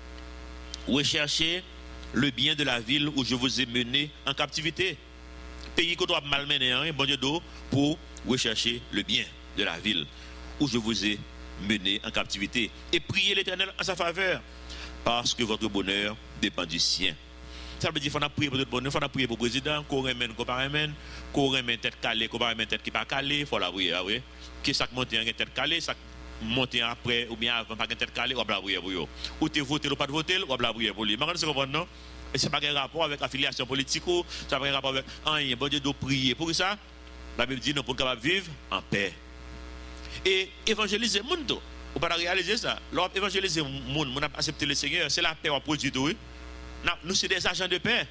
Speaker 1: recherchez le bien de la ville où je vous ai mené en captivité. Pays que doit malmener, hein, bon Dieu d'eau, pour rechercher le bien de la ville où je vous ai mené en captivité. Et prier l'Éternel en sa faveur parce que votre bonheur dépend du sien. Ça veut dire qu'il faut prier pour notre bonheur, il faut prier pour le président, qu'on remène, qu'on pas remène, qu'on remène tête calée, qu'on pas remène tête qui pas calée, il faut la prier, ah oui. Que ça monte en tête calée, ça monte après ou bien avant pas tête calée, on va la prier pour eux. Ou tu voté ou pas voté, on va la prier pour lui. Mais c'est comprendre non? Et c'est pas un rapport avec l'affiliation politique, ça n'a pas un rapport avec rien, bon Dieu doit prier. Pour ça, la Bible dit nous pour capable vivre en paix. Et évangéliser le monde. Vous pas réaliser ça? Lorsque évangéliser le monde, on a accepté le Seigneur, c'est la paix qu'on produit. Oui. Nous, sommes des agents de paix.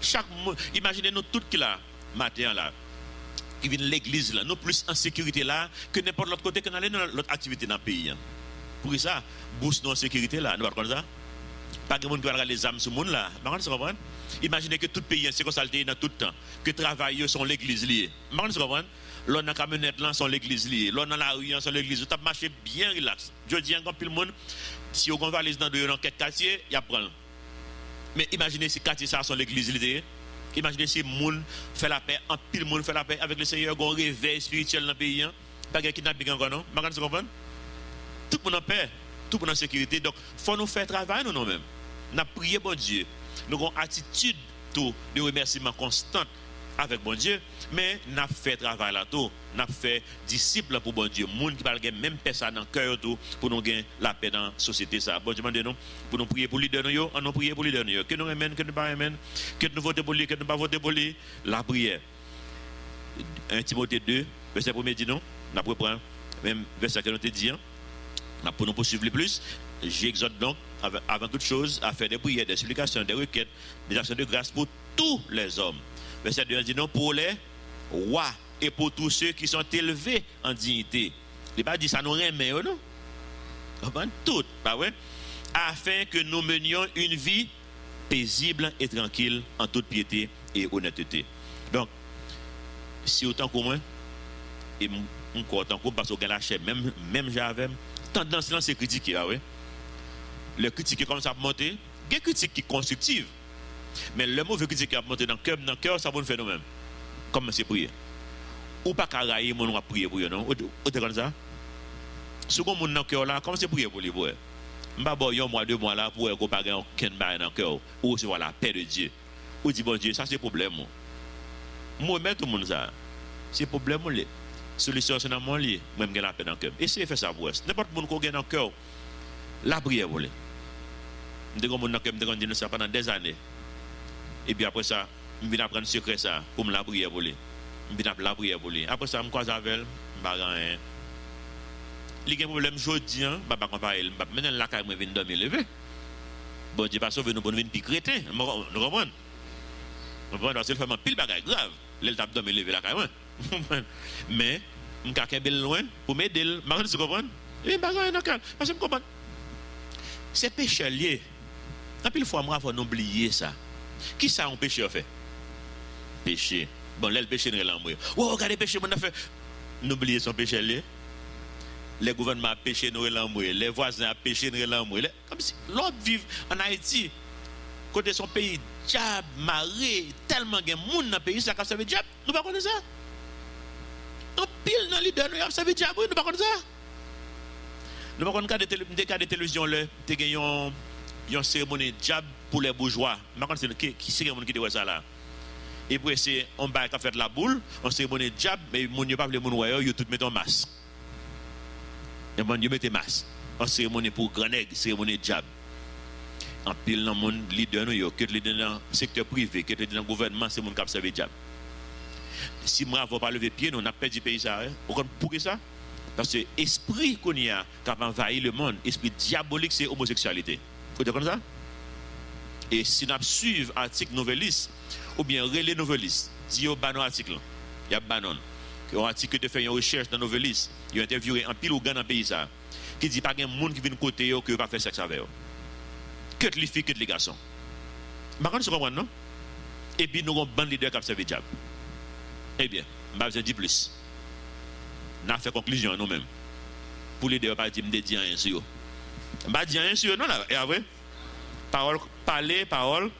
Speaker 1: Chaque imaginez-nous tout qui là, matin là. qui viennent l'église là, nous plus en sécurité là que n'importe l'autre côté qu'on allait dans l'autre activité dans le pays. Hein. Pour ça, boost en sécurité là, nous comme ça. Pas de monde qui va les âmes sur le monde là. Imaginez que tout pays, c'est comme ça dans tout le temps. Que travailleurs sont l'église liée. Vous comprenez L'on a camionnette là, sont l'église liée. L'on a la rue, sont l'église. Vous avez marché bien relax. Je dis encore, plus le monde, si on va aller dans quelques quartiers, il y a problème. Mais imaginez si quartier ça sont l'église. Imaginez si monde fait la paix, un pile monde fait la paix avec le Seigneur, un réveil spirituel dans le pays. Hein. Pas de kidnapping encore, non? Vous comprenez Tout le monde en paix, tout le monde en sécurité. Donc, faut nous faire travailler nous-mêmes. Nous prié bon Dieu. Nous avons une attitude de remerciement constant avec bon Dieu, mais avons fait travail là tout. Avons fait disciple pour bon Dieu. Monde qui parle même personne dans cœur tout pour nous gagner la paix dans la société. Ça. Bon Dieu, nous pour nous prier pour les leader, nous nous prier pour les leader. Que nous remène, que nous pas remène, que nous votons pour lui, que nous pas voter pour lui. La prière. 1 Timothée 2, verset 1 dit non. Nous reprend même verset que nous te dit. Pour nous poursuivre plus, j'exhorte donc, avant toute chose, à faire des prières, des supplications, des requêtes, des actions de grâce pour tous les hommes. Verset 2 dit non, pour les rois et pour tous ceux qui sont élevés en dignité. Il n'a pas dit ça nous remet, non? Tout, pas vrai? Afin que nous menions une vie paisible et tranquille en toute piété et honnêteté. Donc, si autant que moi, et encore autant que parce que la chair, même, même j'avais, tendance là, c'est critiquer, ah ouais. Le critiquer comme ça monter, il y a critique qui constructive. Mais le mauvais critique qui a monté dans le cœur, dans le cœur, ça va nous faire nous-mêmes. Comme c'est prier. Ou pas qu'à railler, mon on va prier pour eux, non? Ou t'es comme ça? Second monde dans le cœur là, comment c'est prier pour lui, pour eux? M'a bon, un mois, deux mois là, pour eux, qu'on pas gagner aucun bail dans le cœur. Ou recevoir la paix de Dieu. Ou dit, bon Dieu, ça c'est problème. Moi, même tout le monde ça. C'est problème, mon Solution, c'est dans mon lit. Moi, je la paix dans le cœur. Essayez de faire ça pour eux. N'importe qui qu'on gagne dans le cœur, la prière pour eux. Je dis, mon dans le cœur, je dis, ça pendant des années. Et puis après ça, je viens apprendre secret ça pour me la prière pour lui. Je viens la prière pour. Après ça, je croise avec elle, je ne rien. A un problème aujourd'hui, je ne vais pas comparer. Maintenant, la caille, je viens dormir levé. Bon pas sauver nous venir. Nous. Nous comprenons, c'est vraiment pile grave. L'elle tape dormir levé la caille. Mais, je suis loin pour m'aider. Je comprends. Et bagaille, parce que je comprends. C'est péché lié. Faut oublier ça. Qui ça un péché fait? Péché. Bon, là, le péché n'est pas Oh, regardez, péché, on a fait. N'oubliez son péché là. Les gouvernements ont péché, nous. Les voisins ont péché, nous l'embrouillé. Comme si l'autre vivent en Haïti. Côté son pays, diable, marée, tellement de monde dans le pays, ça a diable. Nous ne pas ça. En pile dans l'idée, nous avons diable, nous ne pas ça. Nous ne pas cas de télévision, nous avons une cérémonie diable pour les bourgeois. Je ne qui c'est qui dit ça là. Et puis c'est on va faire la boule, on cérémonie diable, mais mon pas les ils yo tout en masse. Et mon Dieu mette masse. On cérémonie pour grand cérémonie diable. En pile dans mon leader nous yo, que leader dans le secteur privé, que dans le gouvernement, c'est mon cap servi diable. Si moi ne pas lever pied, nous on a perdu le pays ça. Pourquoi pour ça? Parce que l'esprit qu'on y a qui a envahi le monde, esprit diabolique c'est homosexualité. Vous comprenez ça? Et si nous suivons l'article noveliste, ou bien relais noveliste, dit au banon article, il y a banon, un article qui fait une recherche dans noveliste, il a interviewé un pile ou dans le pays qui dit pas qu'il y a un monde qui vient côté qui ne pas faire sexe avec eux. Que les filles, que les garçons. Je ne comprends non? Et puis nous avons un bon leader qui a servi diable. Eh bien, je vais dire plus. Nous avons fait conclusion nous-mêmes. Pour les deux, pas dire, je dire rien sur eux. Je ne dire rien sur eux, non, là, et après, parole parler, parole.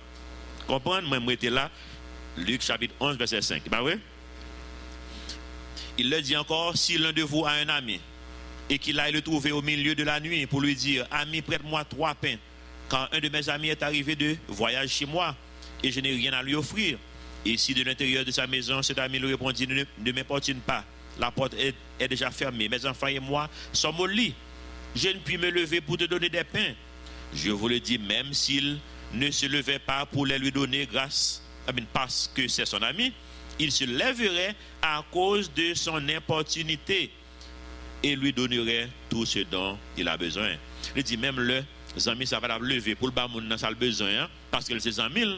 Speaker 1: Comprendre, moi, moi, là. Luc chapitre 11, verset 5. Bah oui? Il le dit encore, si l'un de vous a un ami et qu'il aille le trouver au milieu de la nuit pour lui dire, ami, prête-moi trois pains, quand un de mes amis est arrivé de voyage chez moi et je n'ai rien à lui offrir. Et si de l'intérieur de sa maison, cet ami lui répondit, ne, ne m'importune pas, la porte est, est, déjà fermée, mes enfants et moi sommes au lit. Je ne puis me lever pour te donner des pains. Je vous le dis, même s'il ne se levait pas pour les lui donner grâce, parce que c'est son ami, il se lèverait à cause de son importunité et lui donnerait tout ce dont il a besoin. Il dit même le amis, ça va la lever pour le bas monde dans le besoin, hein, parce que c'est 100 000,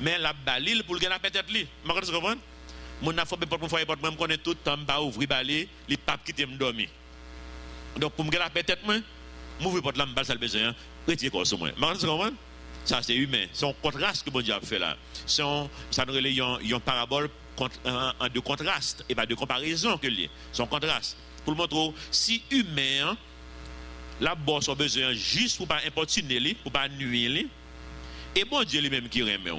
Speaker 1: mais la balil pour le gagner peut-être lui. Mon a frappé porte mon foyer porte moi connais tout temps pas ouvrir balai, les papes qui me dormir. Donc pour me la tête moi, m'ouvrir porte là me ça le besoin, retirer corps sur moi? Vous comprenez ça, c'est humain. C'est un contraste que bon Dieu a fait là. Un, ça nous relève une parabole de contraste et pas de comparaison que lié. C'est un contraste. Pour le montrer, si humain, la bosse a besoin juste pour pas importuner, pour pas nuire, et bon Dieu lui-même qui remet.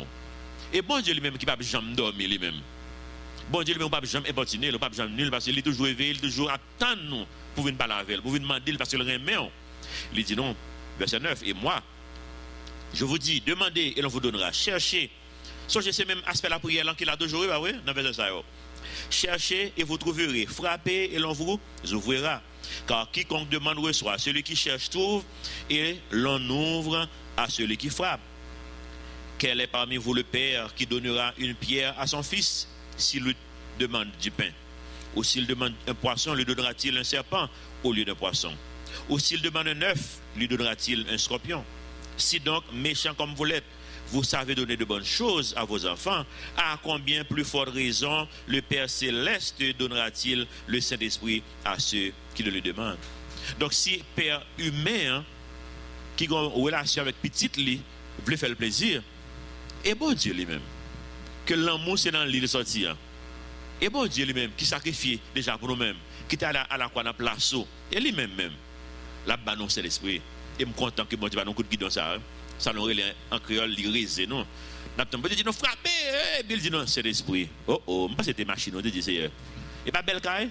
Speaker 1: Et bon Dieu lui-même qui ne peut jamais dormir lui-même. Bon Dieu lui-même ne peut jamais importuner, ne peut jamais nul parce qu'il est toujours éveillé, il est toujours attend nous pour venir parler avec pour venir demander parce qu'il remet. Il dit non, verset 9, et moi, je vous dis, demandez et l'on vous donnera. Cherchez. Songez ce même aspect la prière qu'il a toujours eu, bah oui, dans verset ça. Cherchez et vous trouverez. Frappez et l'on vous ouvrira. Car quiconque demande reçoit. Celui qui cherche trouve et l'on ouvre à celui qui frappe. Quel est parmi vous le Père qui donnera une pierre à son fils s'il lui demande du pain? Ou s'il demande un poisson, lui donnera-t-il un serpent au lieu d'un poisson? Ou s'il demande un œuf, lui donnera-t-il un scorpion? Si donc, méchant comme vous l'êtes, vous savez donner de bonnes choses à vos enfants, à combien plus forte raison le Père céleste donnera-t-il le Saint-Esprit à ceux qui le demandent? Donc, si Père humain, qui a une relation avec petite lit, veut faire le plaisir, et bon Dieu lui-même, que l'amour c'est dans l'île sortir. Hein. Et bon Dieu lui-même, qui sacrifie déjà pour nous-mêmes, qui est à la, à la dans place, et lui-même même, la banon c'est l'esprit. Et je suis content que bon Dieu va nous coup de guidon ça. Hein. Ça nous relève en créole, l'irrisé, non. N'a pas dit non frapper, eh, il dit non, c'est l'esprit. Oh oh, pas c'était machine, on dit c'est. Et pas belle caille.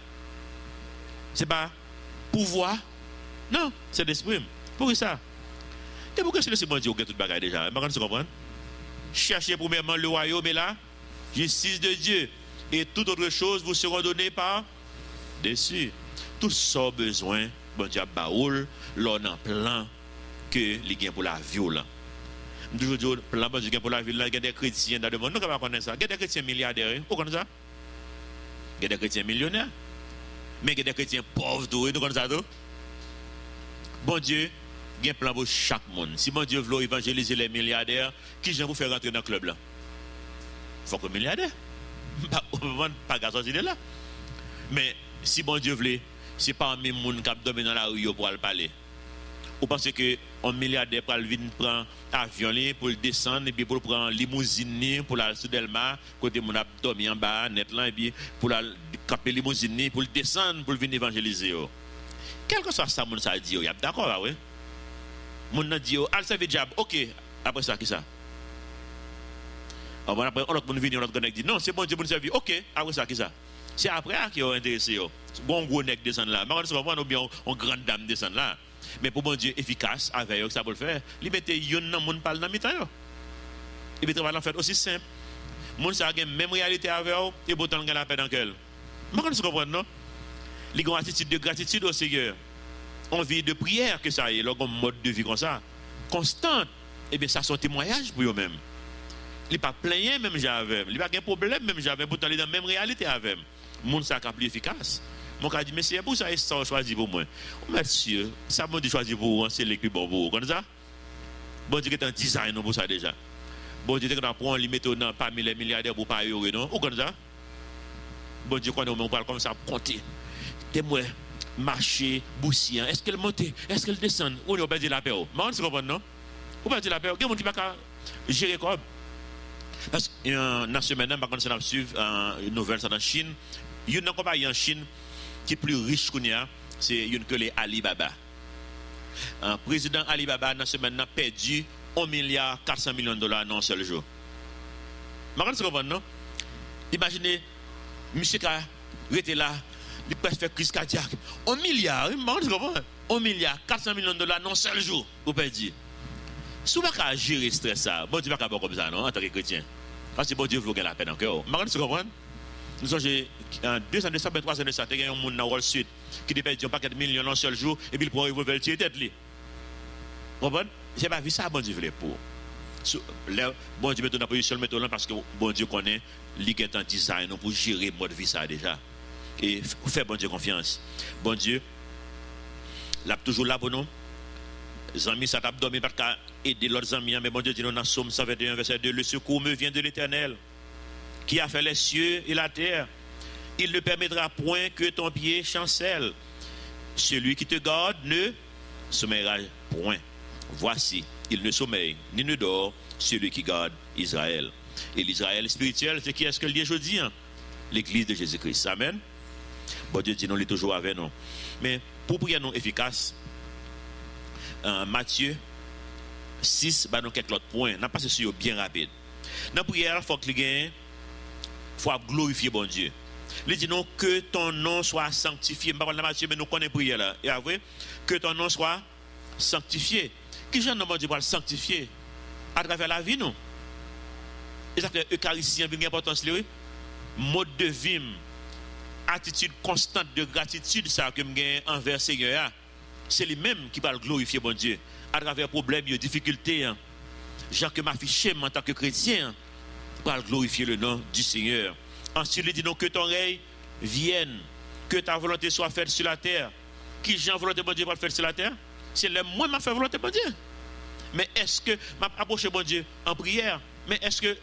Speaker 1: C'est pas pouvoir. Non, c'est l'esprit. Pour ça? Et pourquoi c'est le bon Dieu qui a tout bagaille déjà Je comprendre? Cherchez premièrement le royaume et la justice de Dieu. Et toute autre chose vous sera donnée par dessus. Tout ça besoin bon Dieu baoul, l'on en plan que les gains pour la là. Toujours dire plan bon Dieu pour la là, il y a des chrétiens dans le monde, nous pas connaître ça? Il y a des chrétiens milliardaires, vous connaissez ça? Il y a des chrétiens millionnaires. Mais il y a des chrétiens pauvres, nous connaissons ça tout? Bon Dieu, il y a un plan pour chaque monde. Si bon Dieu veut évangéliser les milliardaires, qui j'aime vous faire rentrer dans le club là? Il faut que milliardaire. Pas, pas garçon là. Mais si bon Dieu veut c'est pas même monde qui a dormi dans la rue pour aller parler. Ou pensez que un milliardaire pour venir prendre avion pour le descendre et puis pour prendre limousine pour la Delma côté mon a dormi en bas net là et puis pour la caper limousine pour le descendre pour venir évangéliser. Quel que soit ça mon ça dit, d'accord là oui. Mon a dit al servir diable. OK, après ça qui ça? Après, on va dit non, c'est bon Dieu pour servir. OK, après ça qui ça? C'est après qui ont intéressé. Bon gros nec descend là. Mais on va bien une grande dame descend là. Mais pour bon Dieu efficace avec ça pour le faire, il mettait yon nan moun parle dans mi. Et puis travail en fait aussi simple. Moun ça a même réalité avec eux et pourtant a la paix dans cœur. Mais vous comprenez non? Il y a une attitude de gratitude au Seigneur. On vit de prière que ça est, un mode de vie comme ça, constante. Et bien ça un témoignage pour eux-mêmes. Il pas plein même j'avais. Il pas de problème même j'avais. Pourtant il est dans la même réalité avec monde ça plus efficace. Mon cas dit, c'est pour ça que ça choisi pour moi? Oh, monsieur, ça m'a dit choisi pour vous, c'est le plus bon pour vous. Comme ça? Bon Dieu est un design pour ça déjà. Bon Dieu est un point limite parmi les milliardaires pour pas y non? Ou comme ça? Bon Dieu, quand on parle comme ça, compter. Témoin, marcher, boussier. Est-ce qu'elle monte? Est-ce qu'elle descend? Ou on dire la paix? Mais on se comprend, non? On va dire la paix. Il y a des gens qui pas gérer comme. Parce que euh, dans la semaine, par contre, c'est suivre une nouvelle dans la Chine. Il y a une compagnie en Chine qui est plus riche qu'on a, c'est une que les Alibaba. Le président Alibaba, la perdu 1 milliard 400 millions de dollars dans un seul jour. Vous non? Imaginez, monsieur qui était là, il peut faire crise cardiaque. 1 milliard, vous comprenez? 1 milliard 400 millions de dollars dans un seul jour, vous perdu. Si vous ne gérer le stress, bon Dieu ne va pas comme ça, non, en tant que chrétien? Parce que bon Dieu veut la paix dans le cœur. Vous? Nous sommes en 200, 200, 300 ans de ça, il y a un monde dans Wall Street qui dépend un paquet de millions en un seul jour et puis il prend un revolver tirer tête. Vous comprenez Je n'ai pas vu ça, bon Dieu pour. Bon Dieu met dans position mettre là parce que bon Dieu connaît lui est en design pour gérer le mode vie ça déjà. Et faire bon Dieu confiance. Bon Dieu, là toujours là pour nous. Les amis, ça t'a dormi parce qu'à aider leurs amis, mais bon Dieu dit dans Somme 121, verset 2, le secours me vient de l'éternel qui a fait les cieux et la terre. Il ne permettra point que ton pied chancelle. Celui qui te garde ne sommeillera point. Voici, il ne sommeille ni ne dort celui qui garde Israël. Et l'Israël spirituel, c'est qui est-ce que dit aujourd'hui hein? L'église de Jésus-Christ. Amen. Bon Dieu dit, nous, il est toujours avec nous. Mais pour prier nous efficace, Matthieu 6, bah, nous quelques autres points. N'a pas sur bien rapide. Dans la prière, il faut que il faut glorifier bon Dieu. Il dit non, que ton nom soit sanctifié. Mais nous connaissons prière là. Et après, que ton nom soit sanctifié. Qui j'en demande Dieu pour le sanctifier? À travers la vie, nous. Et ça fait l'Eucharistie, une importance, oui. Mode de vie, attitude constante de gratitude, ça que j'ai envers Seigneur. C'est lui-même qui va glorifier bon Dieu. À travers problèmes, difficultés. Hein. Jean que m'afficher en tant que chrétien, pour glorifier le nom du Seigneur. Ensuite, il dit non, que ton règne vienne, que ta volonté soit faite sur la terre. Qui j'ai volonté de Dieu pour faire sur la terre? C'est le moi qui fait volonté de Dieu. Mais est-ce que m'a approché bon Dieu en prière? Mais est-ce que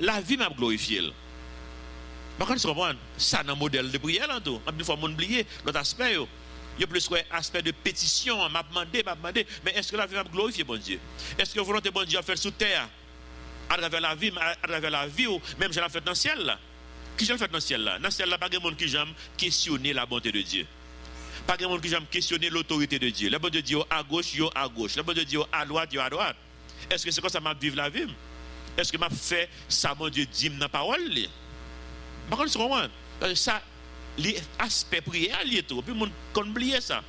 Speaker 1: la vie m'a glorifié? Par contre, ça dans le modèle de prière, là, tout. Une fois, l'autre aspect. Il y a plus aspect de pétition, m'a demandé, m'a demandé. Mais est-ce que la vie m'a glorifié, bon Dieu? Est-ce que volonté bon Dieu a fait sur terre? À travers la vie, à travers la vie, ou même je l'ai fait dans le ciel, qui j'ai fait dans le ciel là? Dans le ciel là, pas de monde qui j'aime questionner la bonté de Dieu. Pas de monde qui j'aime questionner l'autorité de Dieu. Le bon Dieu à gauche, yo à gauche. Le bon Dieu à droite, yo à droite. Est-ce que c'est comme ça je vivre la vie? Est-ce que je fait ça, mon Dieu, dit dans la parole Par contre, c'est ça, l'aspect prière, lié tout. Puis, on oublie ça.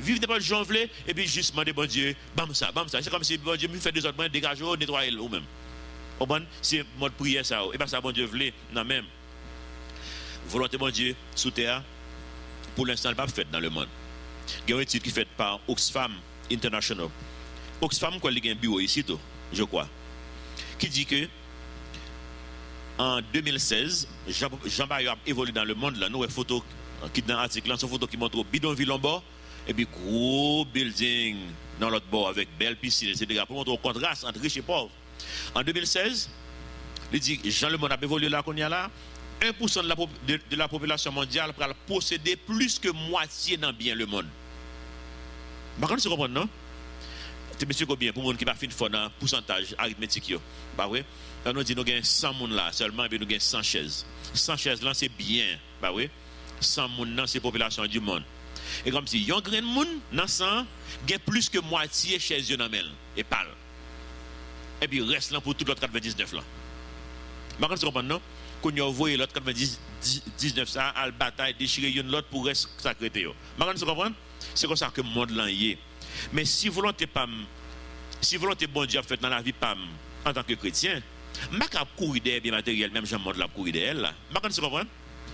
Speaker 1: Vivre de gens voulez, et puis juste demander, bon Dieu, bam ça, bam ça. C'est comme si bon Dieu me fait des autres, dégager, nettoyer ou même. C'est mode prière ça. Et pas ça, bon Dieu voulait, non même volonté de Dieu sous terre, pour l'instant, n'est pas faite dans le monde. Il y a une étude qui est faite par Oxfam International. Oxfam, quoi, il y a un bureau ici, je crois, qui dit que en 2016, Jean-Marie a évolué dans le monde, là, nous, photo qui dans l'article, une photo qui montre bidonville en bas, et puis gros building dans l'autre bord avec belle piscine, etc. Pour montrer le contraste entre riches et pauvres. En 2016, il dit Jean le monde a évolué là qu'on y a là, 1% de la, de, la, population mondiale pour posséder plus que moitié dans bien le monde. Par contre, vous comprenez, non? C'est monsieur combien pour monde qui va finir dans pourcentage arithmétique. Bah oui. nous dit nous avons 100 personnes là seulement, et nous avons 100 chaises. 100 chaises là, c'est bien. Bah oui. 100 personnes là, c'est la population du monde. Et comme si, il y a un grain de monde dans 100, il y a plus que moitié chaises dans et parle. Et puis, reste là pour tout l'autre 99 là. Par contre, vous comprenez, non? qu'on a envoyé l'autre 99 ça à la bataille déchirer une l'autre pour rester sacré c'est comme ça que le monde là est. Mais si volonté pas si volonté bon Dieu fait dans la vie pas en tant que chrétien ma cap courir derrière bien matériel même j'aime monde la courir derrière là. Ma vous comprenez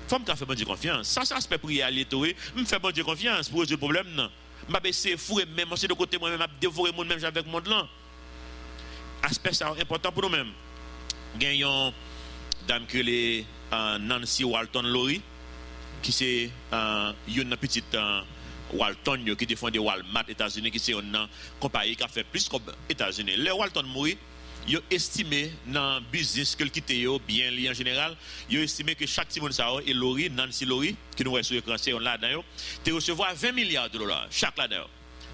Speaker 1: faut me faire bon Dieu confiance. Ça c'est aspect prière à l'étoile me faire bon Dieu confiance pour résoudre le problème non. M'a baissé fou et même c'est de côté moi même dévorer monde même avec monde là aspect ça important pour nous mêmes gagnons dame que les euh, Nancy Walton Lori, qui c'est euh, une petite euh, Walton qui défend Walmart États-Unis, qui c'est une compagnie qui a fait plus qu'aux États-Unis. Les Walton mourir, ils ont estimé dans le business que quitté bien lié en général, ils ont estimé que chaque Simon Sao et Lori, Nancy Lori, qui nous voit sur l'écran, c'est là-dedans, tu recevoir 20 milliards de dollars, chaque là-dedans.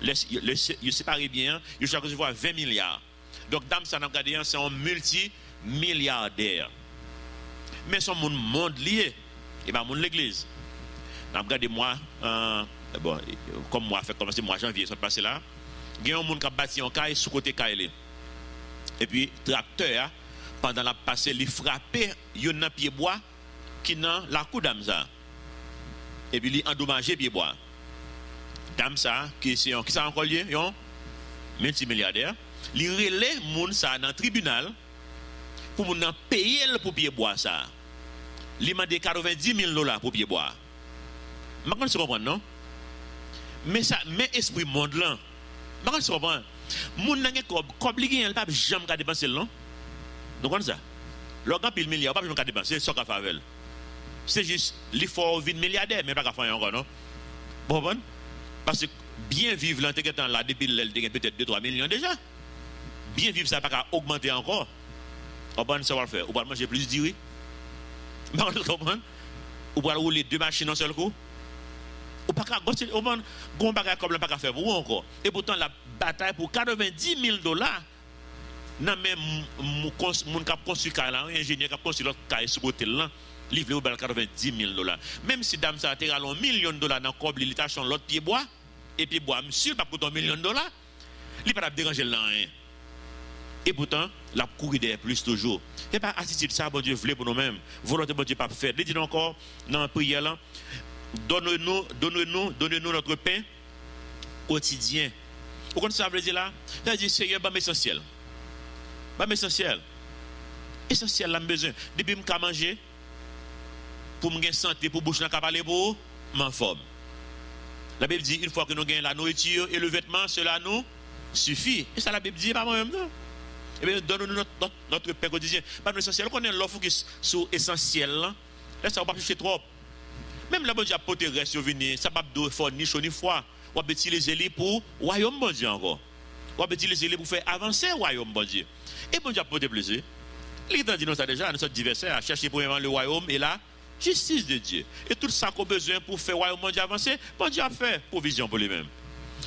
Speaker 1: Ils séparent bien, ils recevoir 20 milliards. Donc, dame, ça n'a pas c'est un multi-milliardaire. Mais son monde monde lié et pas monde l'église. Regardez moi euh, bon comme moi fait commencer mois janvier sont passé là. Il y a un monde qui a bâti un caille sous côté caille et puis tracteur pendant la passé il frappé un pied bois qui dans la cou d'âme et puis il endommagé pied bois dame ça qui c'est encore lié un multimilliardaire relève monde ça dans le tribunal pour moun payer pour pied bois ça il m'a demandé 90 000 dollars pour pied bois. Je ne comprends non? Mais ça, mais esprit monde là. Je ne comprends pas. Moun n'a pas comme li gen pas jamais dépenser non? Donc comme ça. Lorsqu'on pile milliard, pas jamais dépenser sans faire avec. C'est juste il faut 20 milliardaire mais pas qu'à faire encore non? Bon bien vivre peut-être 2 3 millions déjà. Bien vivre ça pas qu'à augmenter encore. On va savoir faire. On va manger plus d'iri. Vous comprenez Ou pour rouler deux machines en seul coup Ou pas on gon bagage comme le pas faire pour encore. Et pourtant la bataille pour 90 000 dollars nan même mon cap construit là, ingénieur qui construit l'autre caille sur hôtel là, livré au 90 000 dollars. Même si dame ça a un million de dollars dans le coble, il t'a l'autre pied bois et puis bois, monsieur pas pour un million de dollars, il pas déranger là rien. Et pourtant, la courir derrière plus toujours. Et pas attitude ça, bon Dieu, voulait pour nous-mêmes. Volonté, bon Dieu, pas faire. Il dit encore dans la prière là, donne-nous, donne-nous, donne-nous notre pain quotidien. Vous comprenez ça veut dire là? Ça dire, Seigneur, bah, essentiel. Bah, essentiel. Essentiel, là, besoin. Depuis que je manger, pour me santé, pour bouche, pour parler pour, m'en forme. La Bible dit, une fois que nous gagnons la nourriture et le vêtement, cela nous suffit. Et ça, la Bible dit, pas moi-même, non? Eh bien, donne-nous notre, notre, notre pain quotidien. Pas essentiel. On est l'offre qui est sur. Là, là ça va pas chercher trop. Même la bonne Dieu a poté reste ça pas de fort ni chaud ni froid. On va utiliser pour royaume bon Dieu encore. On va utiliser pour faire avancer le royaume bon Dieu. Et bon Dieu a poté plaisir. Il dit nous ça déjà, nous sommes divers à chercher premièrement le royaume et la justice de Dieu. Et tout ça qu'on a besoin pour faire le royaume bon avancer, bon Dieu a fait provision pour lui-même.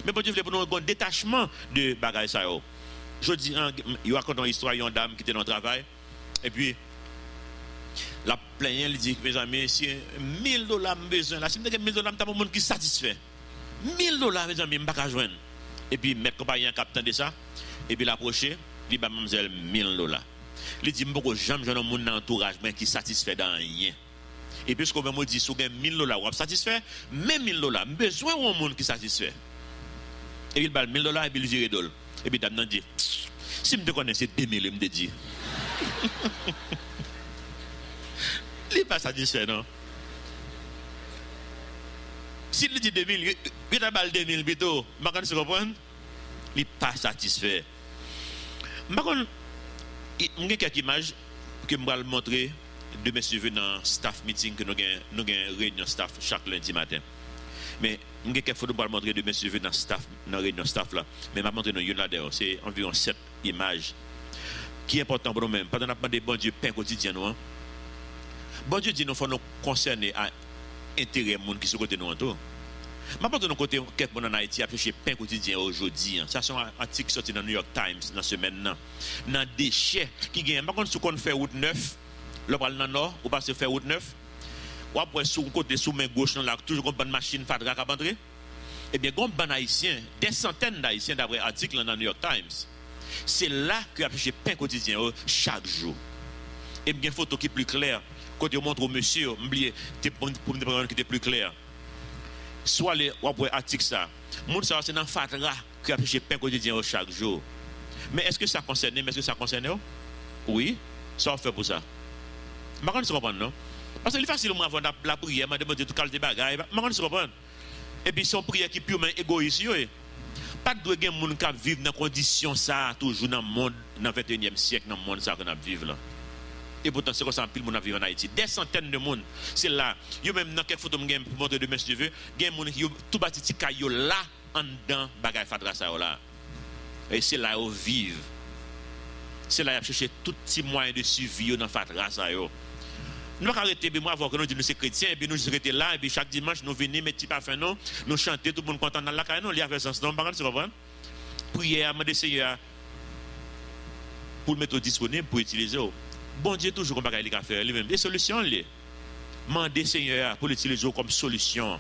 Speaker 1: Mais bon Dieu voulait pour nous un détachement de bagaille ça. Je dis, il a une histoire, une dame qui était dans le travail. Et puis, la plaignante dit, mes amis, si 1000 dollars besoin, là, si je 1000 dollars, je un monde qui satisfait. 1000 dollars, mes amis, je ne pas joindre. Et puis, mettre compagnie un capitaine de ça. Et puis, l'approcher, il dit, mademoiselle, 1000 dollars. Il dit, je ne jamais un monde dans l'entourage qui satisfait dans rien. Et puis, ce qu'on me dit, si vous avez 1000 dollars, vous satisfait, même 1000 dollars, besoin d'un monde qui satisfait. Et puis, il balle 1000 dollars et puis il d'ol. Et puis, dame dit, si je me connais, c'est 2000, je me dit. Il n'est pas satisfait, non? S'il dit 2000, il a balle 2000 plutôt. Je comprendre Il n'est pas satisfait. Je vais quelques images que je vais montrer de mes suivre dans le staff meeting que nous avons réunion staff chaque lundi matin. Mais je vais quelques photos pour montrer de mes suivre dans staff dans la réunion staff là. Mais je vais montrer une là c'est environ 7 images qui est important pour nous-mêmes. Pendant que nous bon Dieu pain quotidien, nous, hein. Bon Dieu dit nous faut nous concerner à intérêt monde qui sont côté nous tout. Mais pas de nos côté quelqu'un en Haïti a cherché pain quotidien aujourd'hui. Hein. Ça c'est un article sorti dans New York Times dans semaine Dans déchets qui gagnent. Par contre, si on fait route 9, le bras dans nord, ou pas faire route 9, ou après sous côté sous main gauche là toujours une machine fadra qui entrer. Eh bien, un bon haïtien, des centaines d'haïtiens d'après article dans New York Times. C'est là que a cherché pain quotidien chaque jour. Et bien photo qui est plus claire quand je montre au monsieur, oublié pour me qui était plus clair. Soit les après article ça. Moun ça c'est dans fatra qui a fait pain quotidien chaque jour. Mais est-ce que ça concerne est-ce que ça concerne Oui, ça fait pour ça. Je ne comprends non? Parce que c'est facile moi avant la prière, m'a demandé tout qualité bagaille, je ne comprends Et puis son prière qui est purement égoïste pas de gens qui vivent dans condition ça toujours dans le monde dans le 21e siècle dans le monde ça qu'on a vivre là. Et pourtant, c'est comme ça, pile monde a vécu en Haïti. Des centaines de monde. C'est là. Yo même dans quelques photos pour montrer de mes cheveux, il y a des gens qui tout bâti ti kayo là en dedans bagay là. Et c'est là où vivent. C'est là où chercher tout petit moyen de suivi dans fadra ça yo. Nous pas arrêter moi voir que nous c'est chrétiens et puis nous rester là et chaque dimanche nous venons mettre petit parfum nous chanter tout le monde content dans la caille non, il y avait sens non, comprends? Prière, Seigneur pour mettre disponible pour utiliser. Bon Dieu toujours comme bagaille a faire lui-même des solutions les. Mandez Seigneur pour l'utiliser comme solution.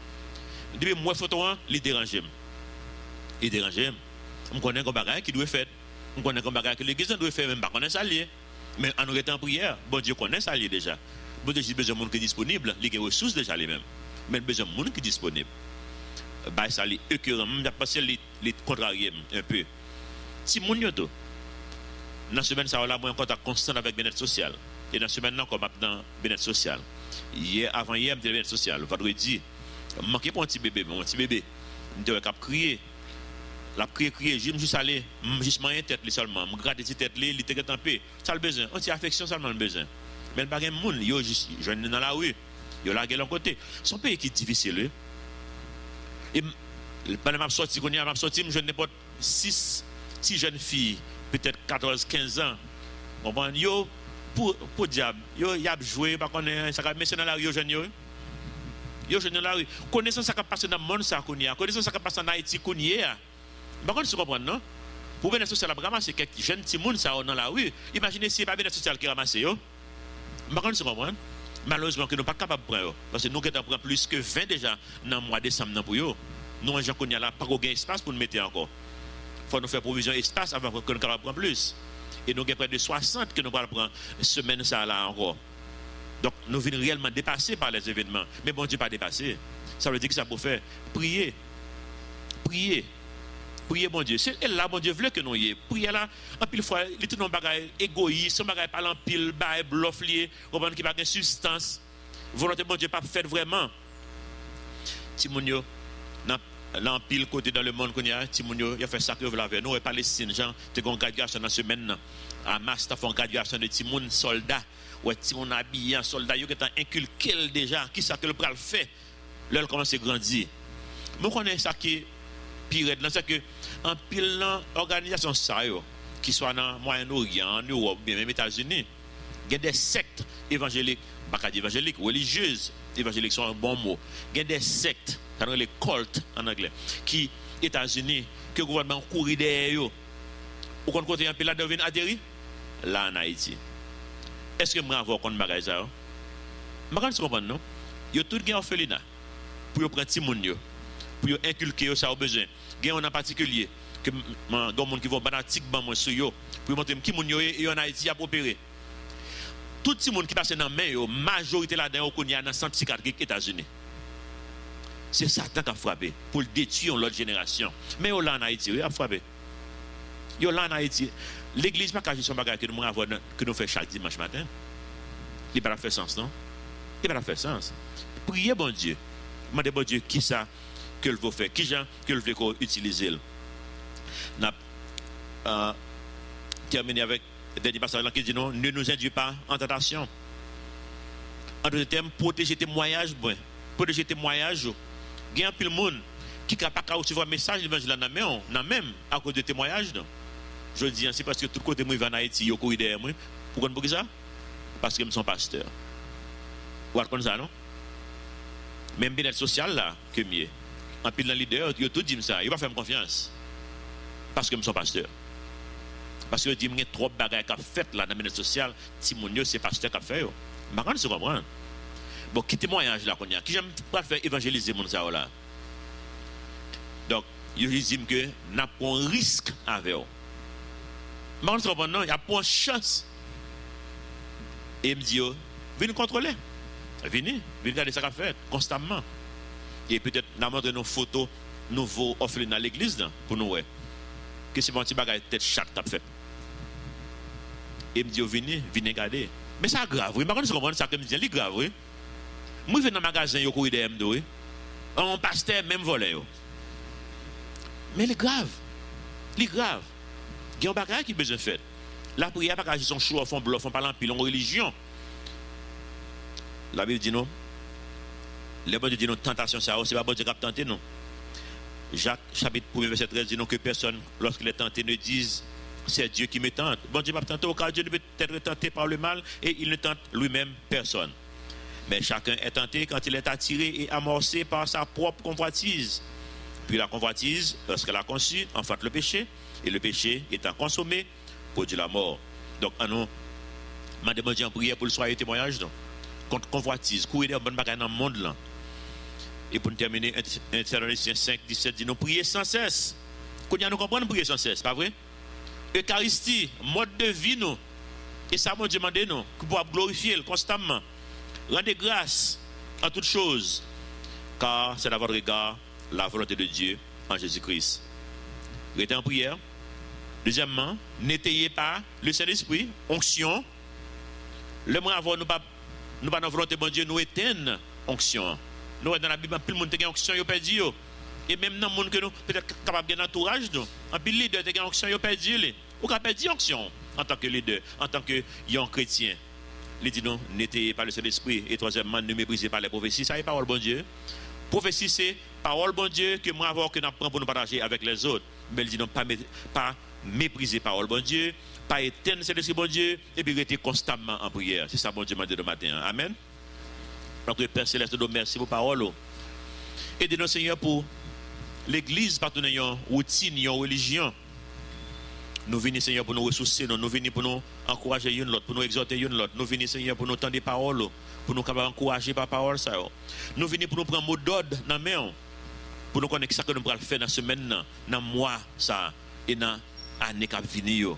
Speaker 1: Depuis moi photo il dérange. Il dérange. On connaît comme qui doit faire. On connaît comme que l'église doit faire même pas connaît ça. Mais en nous étant en prière, bon Dieu connaît ça lié déjà. Bon Dieu, besoin de monde qui est disponible, il a ressources déjà lui-même. Mais besoin de monde qui est disponible. Bah ça les écœurant, même parce que les contrarier un peu. Si mon yo dans la semaine, ça a un contact constant avec bien-être social. Et dans la semaine, dans le bien-être social. Hier, avant hier, je bien-être social. Vendredi, je manquais pour un petit bébé, mon petit bébé. Je devais crier. La crier, crier, je me juste allé, juste une tête seulement. Je gratte cette tête, il était en paix. Ça le besoin. On affection seulement le besoin. Mais le bagage monde, yo juste je dans la rue. Yo la gueule en côté. Son pays qui est difficile. Et pendant je sorti, je sorti, je n'ai pas 6 jeunes filles peut-être 14, 15 ans, comprendre, yo, pour pour diable, yo y a joué pas connaît ça mais c'est dans la rue jeune yo. Yo jeune dans la rue. Connaissance ça qui passe dans le monde ça qu'on y a. Connaissance ça qui passe en Haïti qu'on y a. Par contre, tu comprends non? Pour bien social ramasser quelques jeunes petits monde ça dans la rue. Imaginez si pas bien social qui ramasse yo. Comprends Malheureusement nous pas capable de prendre parce que nous avons plus que 20 déjà dans le mois de décembre pour yo. Nous en qu'on a là pas aucun espace pour nous mettre encore. Faut nous faire provision espace avant que nous capable prendre plus. Et nous avons près de 60 que nous allons prendre semaine ça là encore. Donc nous venons réellement dépasser par les événements. Mais bon Dieu pas dépassé. Ça veut dire que ça pour faire prier. Prier. Prier bon Dieu. C'est là bon Dieu veut que nous y Prier là, en pile fois, il tout bagage égoïste, bagage pas en pile, bail bluff lié, qui pas de substance. Volonté bon Dieu pas fait vraiment. Timounio, dans pile côté dans le monde qu'on y a, Timounio, il a fait ça que vous l'avez. Nous, et Palestine, Jean, tu as un garçon dans ce semaine. Hamas, tu as fait un garçon de Timoun, soldat. Ouais, Timoun habillé, un soldat, il a inculqué déjà. Qui ça que le pral fait? Là, il commence à grandir. Moi, connais ça qui pire. C'est que, en pile, organisation ça, qui soit dans Moyen-Orient, en Europe, bien même États-Unis, il y a des sectes évangéliques, pas évangéliques, religieuses, évangéliques sont un bon mot. Il y a des sectes dans les cultes en anglais, qui, États-Unis, que le gouvernement courir derrière eux. Ou qu'on côté un pays là devient adhérer Là en Haïti. Est-ce que vais avoir contre bagage ça? Je comprends non? Yo tout gen orphelinat pour prendre petit monde pour inculquer ça au besoin. Gen en particulier que gon monde qui vont banatique ban moi sur yo pour montrer qui moun yo en Haïti a opéré. Tout le monde qui passe dans main yo majorité là-dedans qu'on y a dans centre psychiatrique États-Unis. C'est Satan qui a frappé pour détruire l'autre génération. Mais là en Haïti, il a frappé. Yo là en Haïti, l'église pas qu'agir son bagage que nous avons que nous faisons chaque dimanche matin. Il pas fait sens, non? Il pas fait sens. Priez bon Dieu. Demandez bon Dieu qui ça? Que veut faire, qui gens que veut utiliser. N'a euh, terminé avec le dernier passage qui dit non, ne nous induis pas en tentation. En d'autres termes, protéger témoignage, bon, protéger témoignage il y a un de monde qui n'a pas recevoir un message de l'évangile dans même à cause de témoignages. Je dis, c'est parce que tout côté moi, en Haïti, il y a derrière moi. Pourquoi pour ça? Parce que je suis pasteur. Vous comprenez ça, non? Même bien-être social, là, que mieux. En pile dans leader, il a tout ça. Il va faire confiance. Parce que je suis pasteur. Parce que je dis, il y a trop de bagages qui fait là dans le bien-être social. Timonio, c'est pasteur qui a fait. Je ne sais pas. Bon, qui témoignage là qu'on a? Qui j'aime pas faire évangéliser mon ça là? Donc, il dit que n'a pas un risque avec eux. Mais on se non, il n'y a pas une chance. Et il me venez contrôler. Venez, venez regarder ce qu'on fait constamment. Et peut-être, nous montré nos photos nouveaux offrent dans l'église pour nous. Que c'est mon petit bagage tête chat qu'a fait. Et me dit, venez, venez regarder. Mais c'est grave, oui. Mais on se comprend ça que me dit, c'est grave, oui. Moi, je vais dans le magasin, je cours des MDO. Un pasteur, même volé. Mais c'est grave. C'est grave. Il y a un bagage qui besoin de faire. La prière, pas qu'ils sont chauds, font bluff, font pile, en religion. La Bible dit non? Le bon Dieu dit non, tentation, ça, c'est pas bon Dieu qui a tenté, non. Jacques, chapitre 1, verset 13, dit non que personne, lorsqu'il est tenté, ne dise c'est Dieu qui me tente. Bon Dieu m'a tenté, car Dieu ne peut être tenté par le mal et il ne tente lui-même personne. Mais chacun est tenté quand il est attiré et amorcé par sa propre convoitise. Puis la convoitise, lorsqu'elle a conçu, enfante le péché, et le péché étant consommé, produit la mort. Donc, à nous, m'a demandé en prière pour le soir témoignage, donc, contre convoitise, courir dans le monde là. Et pour terminer, 1 Thessaloniciens 5, 17 dit nous prier sans cesse. Qu'on nous comprendre prier sans cesse, pas vrai? Eucharistie, mode de vie, nous. Et ça, m'a demandé, nous, pour glorifier constamment. Rendez grâce à toutes choses, car c'est à votre regard la volonté de Dieu en Jésus-Christ. Restez en prière. Deuxièmement, n'étayez pas le Saint-Esprit, onction. Le moins avant, nous pas nous pas dans volonté de Dieu, nous éteignons onction. Nous dans la Bible, plus le monde a onction, il perdu. Et même dans le monde que nous, peut-être capable de nous, en pile leader, a onction, il perdu. Ou perdu onction en tant que leader, en tant que chrétien. Il dit non, n'étayez pas le Saint-Esprit. Et troisièmement, ne méprisez pas les prophéties. Ça y est, parole bon Dieu. Prophétie, c'est parole bon Dieu que moi avoir que nous pour nous partager avec les autres. Mais il dit non, pas, pas mépriser parole bon Dieu, pas éteindre cet bon Dieu, et puis rester constamment en prière. C'est ça, bon Dieu, m'a dit le matin. Amen. Notre Père Céleste, nous merci pour parole. Aidez-nous, Seigneur, pour l'église, par une routine, une religion. Nous venons, Seigneur, pour nous ressourcer, nous, nous venons pour nous encourager une l'autre, pour nous exhorter une l'autre. Nous venons, Seigneur, pour nous tendre des paroles, pour nous encourager par parole. Ça. Nous venons pour nous prendre mot d'ordre dans la main, pour nous connaître ce que nous allons faire dans la semaine, dans le mois, ça, et dans l'année qui venir.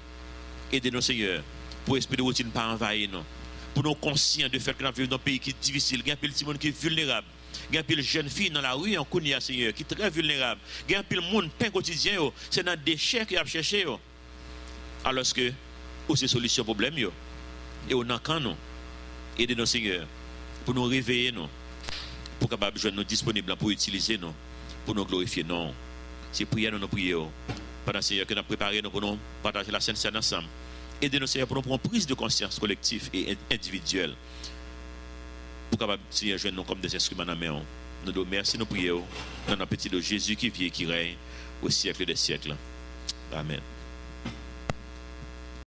Speaker 1: Aidez-nous, Seigneur, pour l'esprit de routine pas envahir nous. Pour nous conscients du fait que nous vivons dans un pays qui est difficile, il y a un petit monde qui est vulnérable. Il y a de jeunes filles dans la rue en Kounia, Seigneur, qui est très vulnérable. Il y a de monde, pain quotidien, c'est dans des déchets qu'il a cherché. Alors que, où c'est solution problème, et on a quand nous. Aidez-nous, Seigneur, pour nous réveiller, nous, pour capable de nous disponibles pour utiliser nous, pour nous glorifier, non? C'est prière, nous nous prions. Pendant Seigneur, que nous préparé nous pour nous partager la scène ensemble. Aidez-nous, Seigneur, pour nous prendre prise de conscience collective et individuelle. Pour capable, Seigneur, jouer nous comme des instruments dans la main. Nous nous merci, nous prions. Dans le petit de Jésus qui vit et qui règne au siècle des siècles. Amen.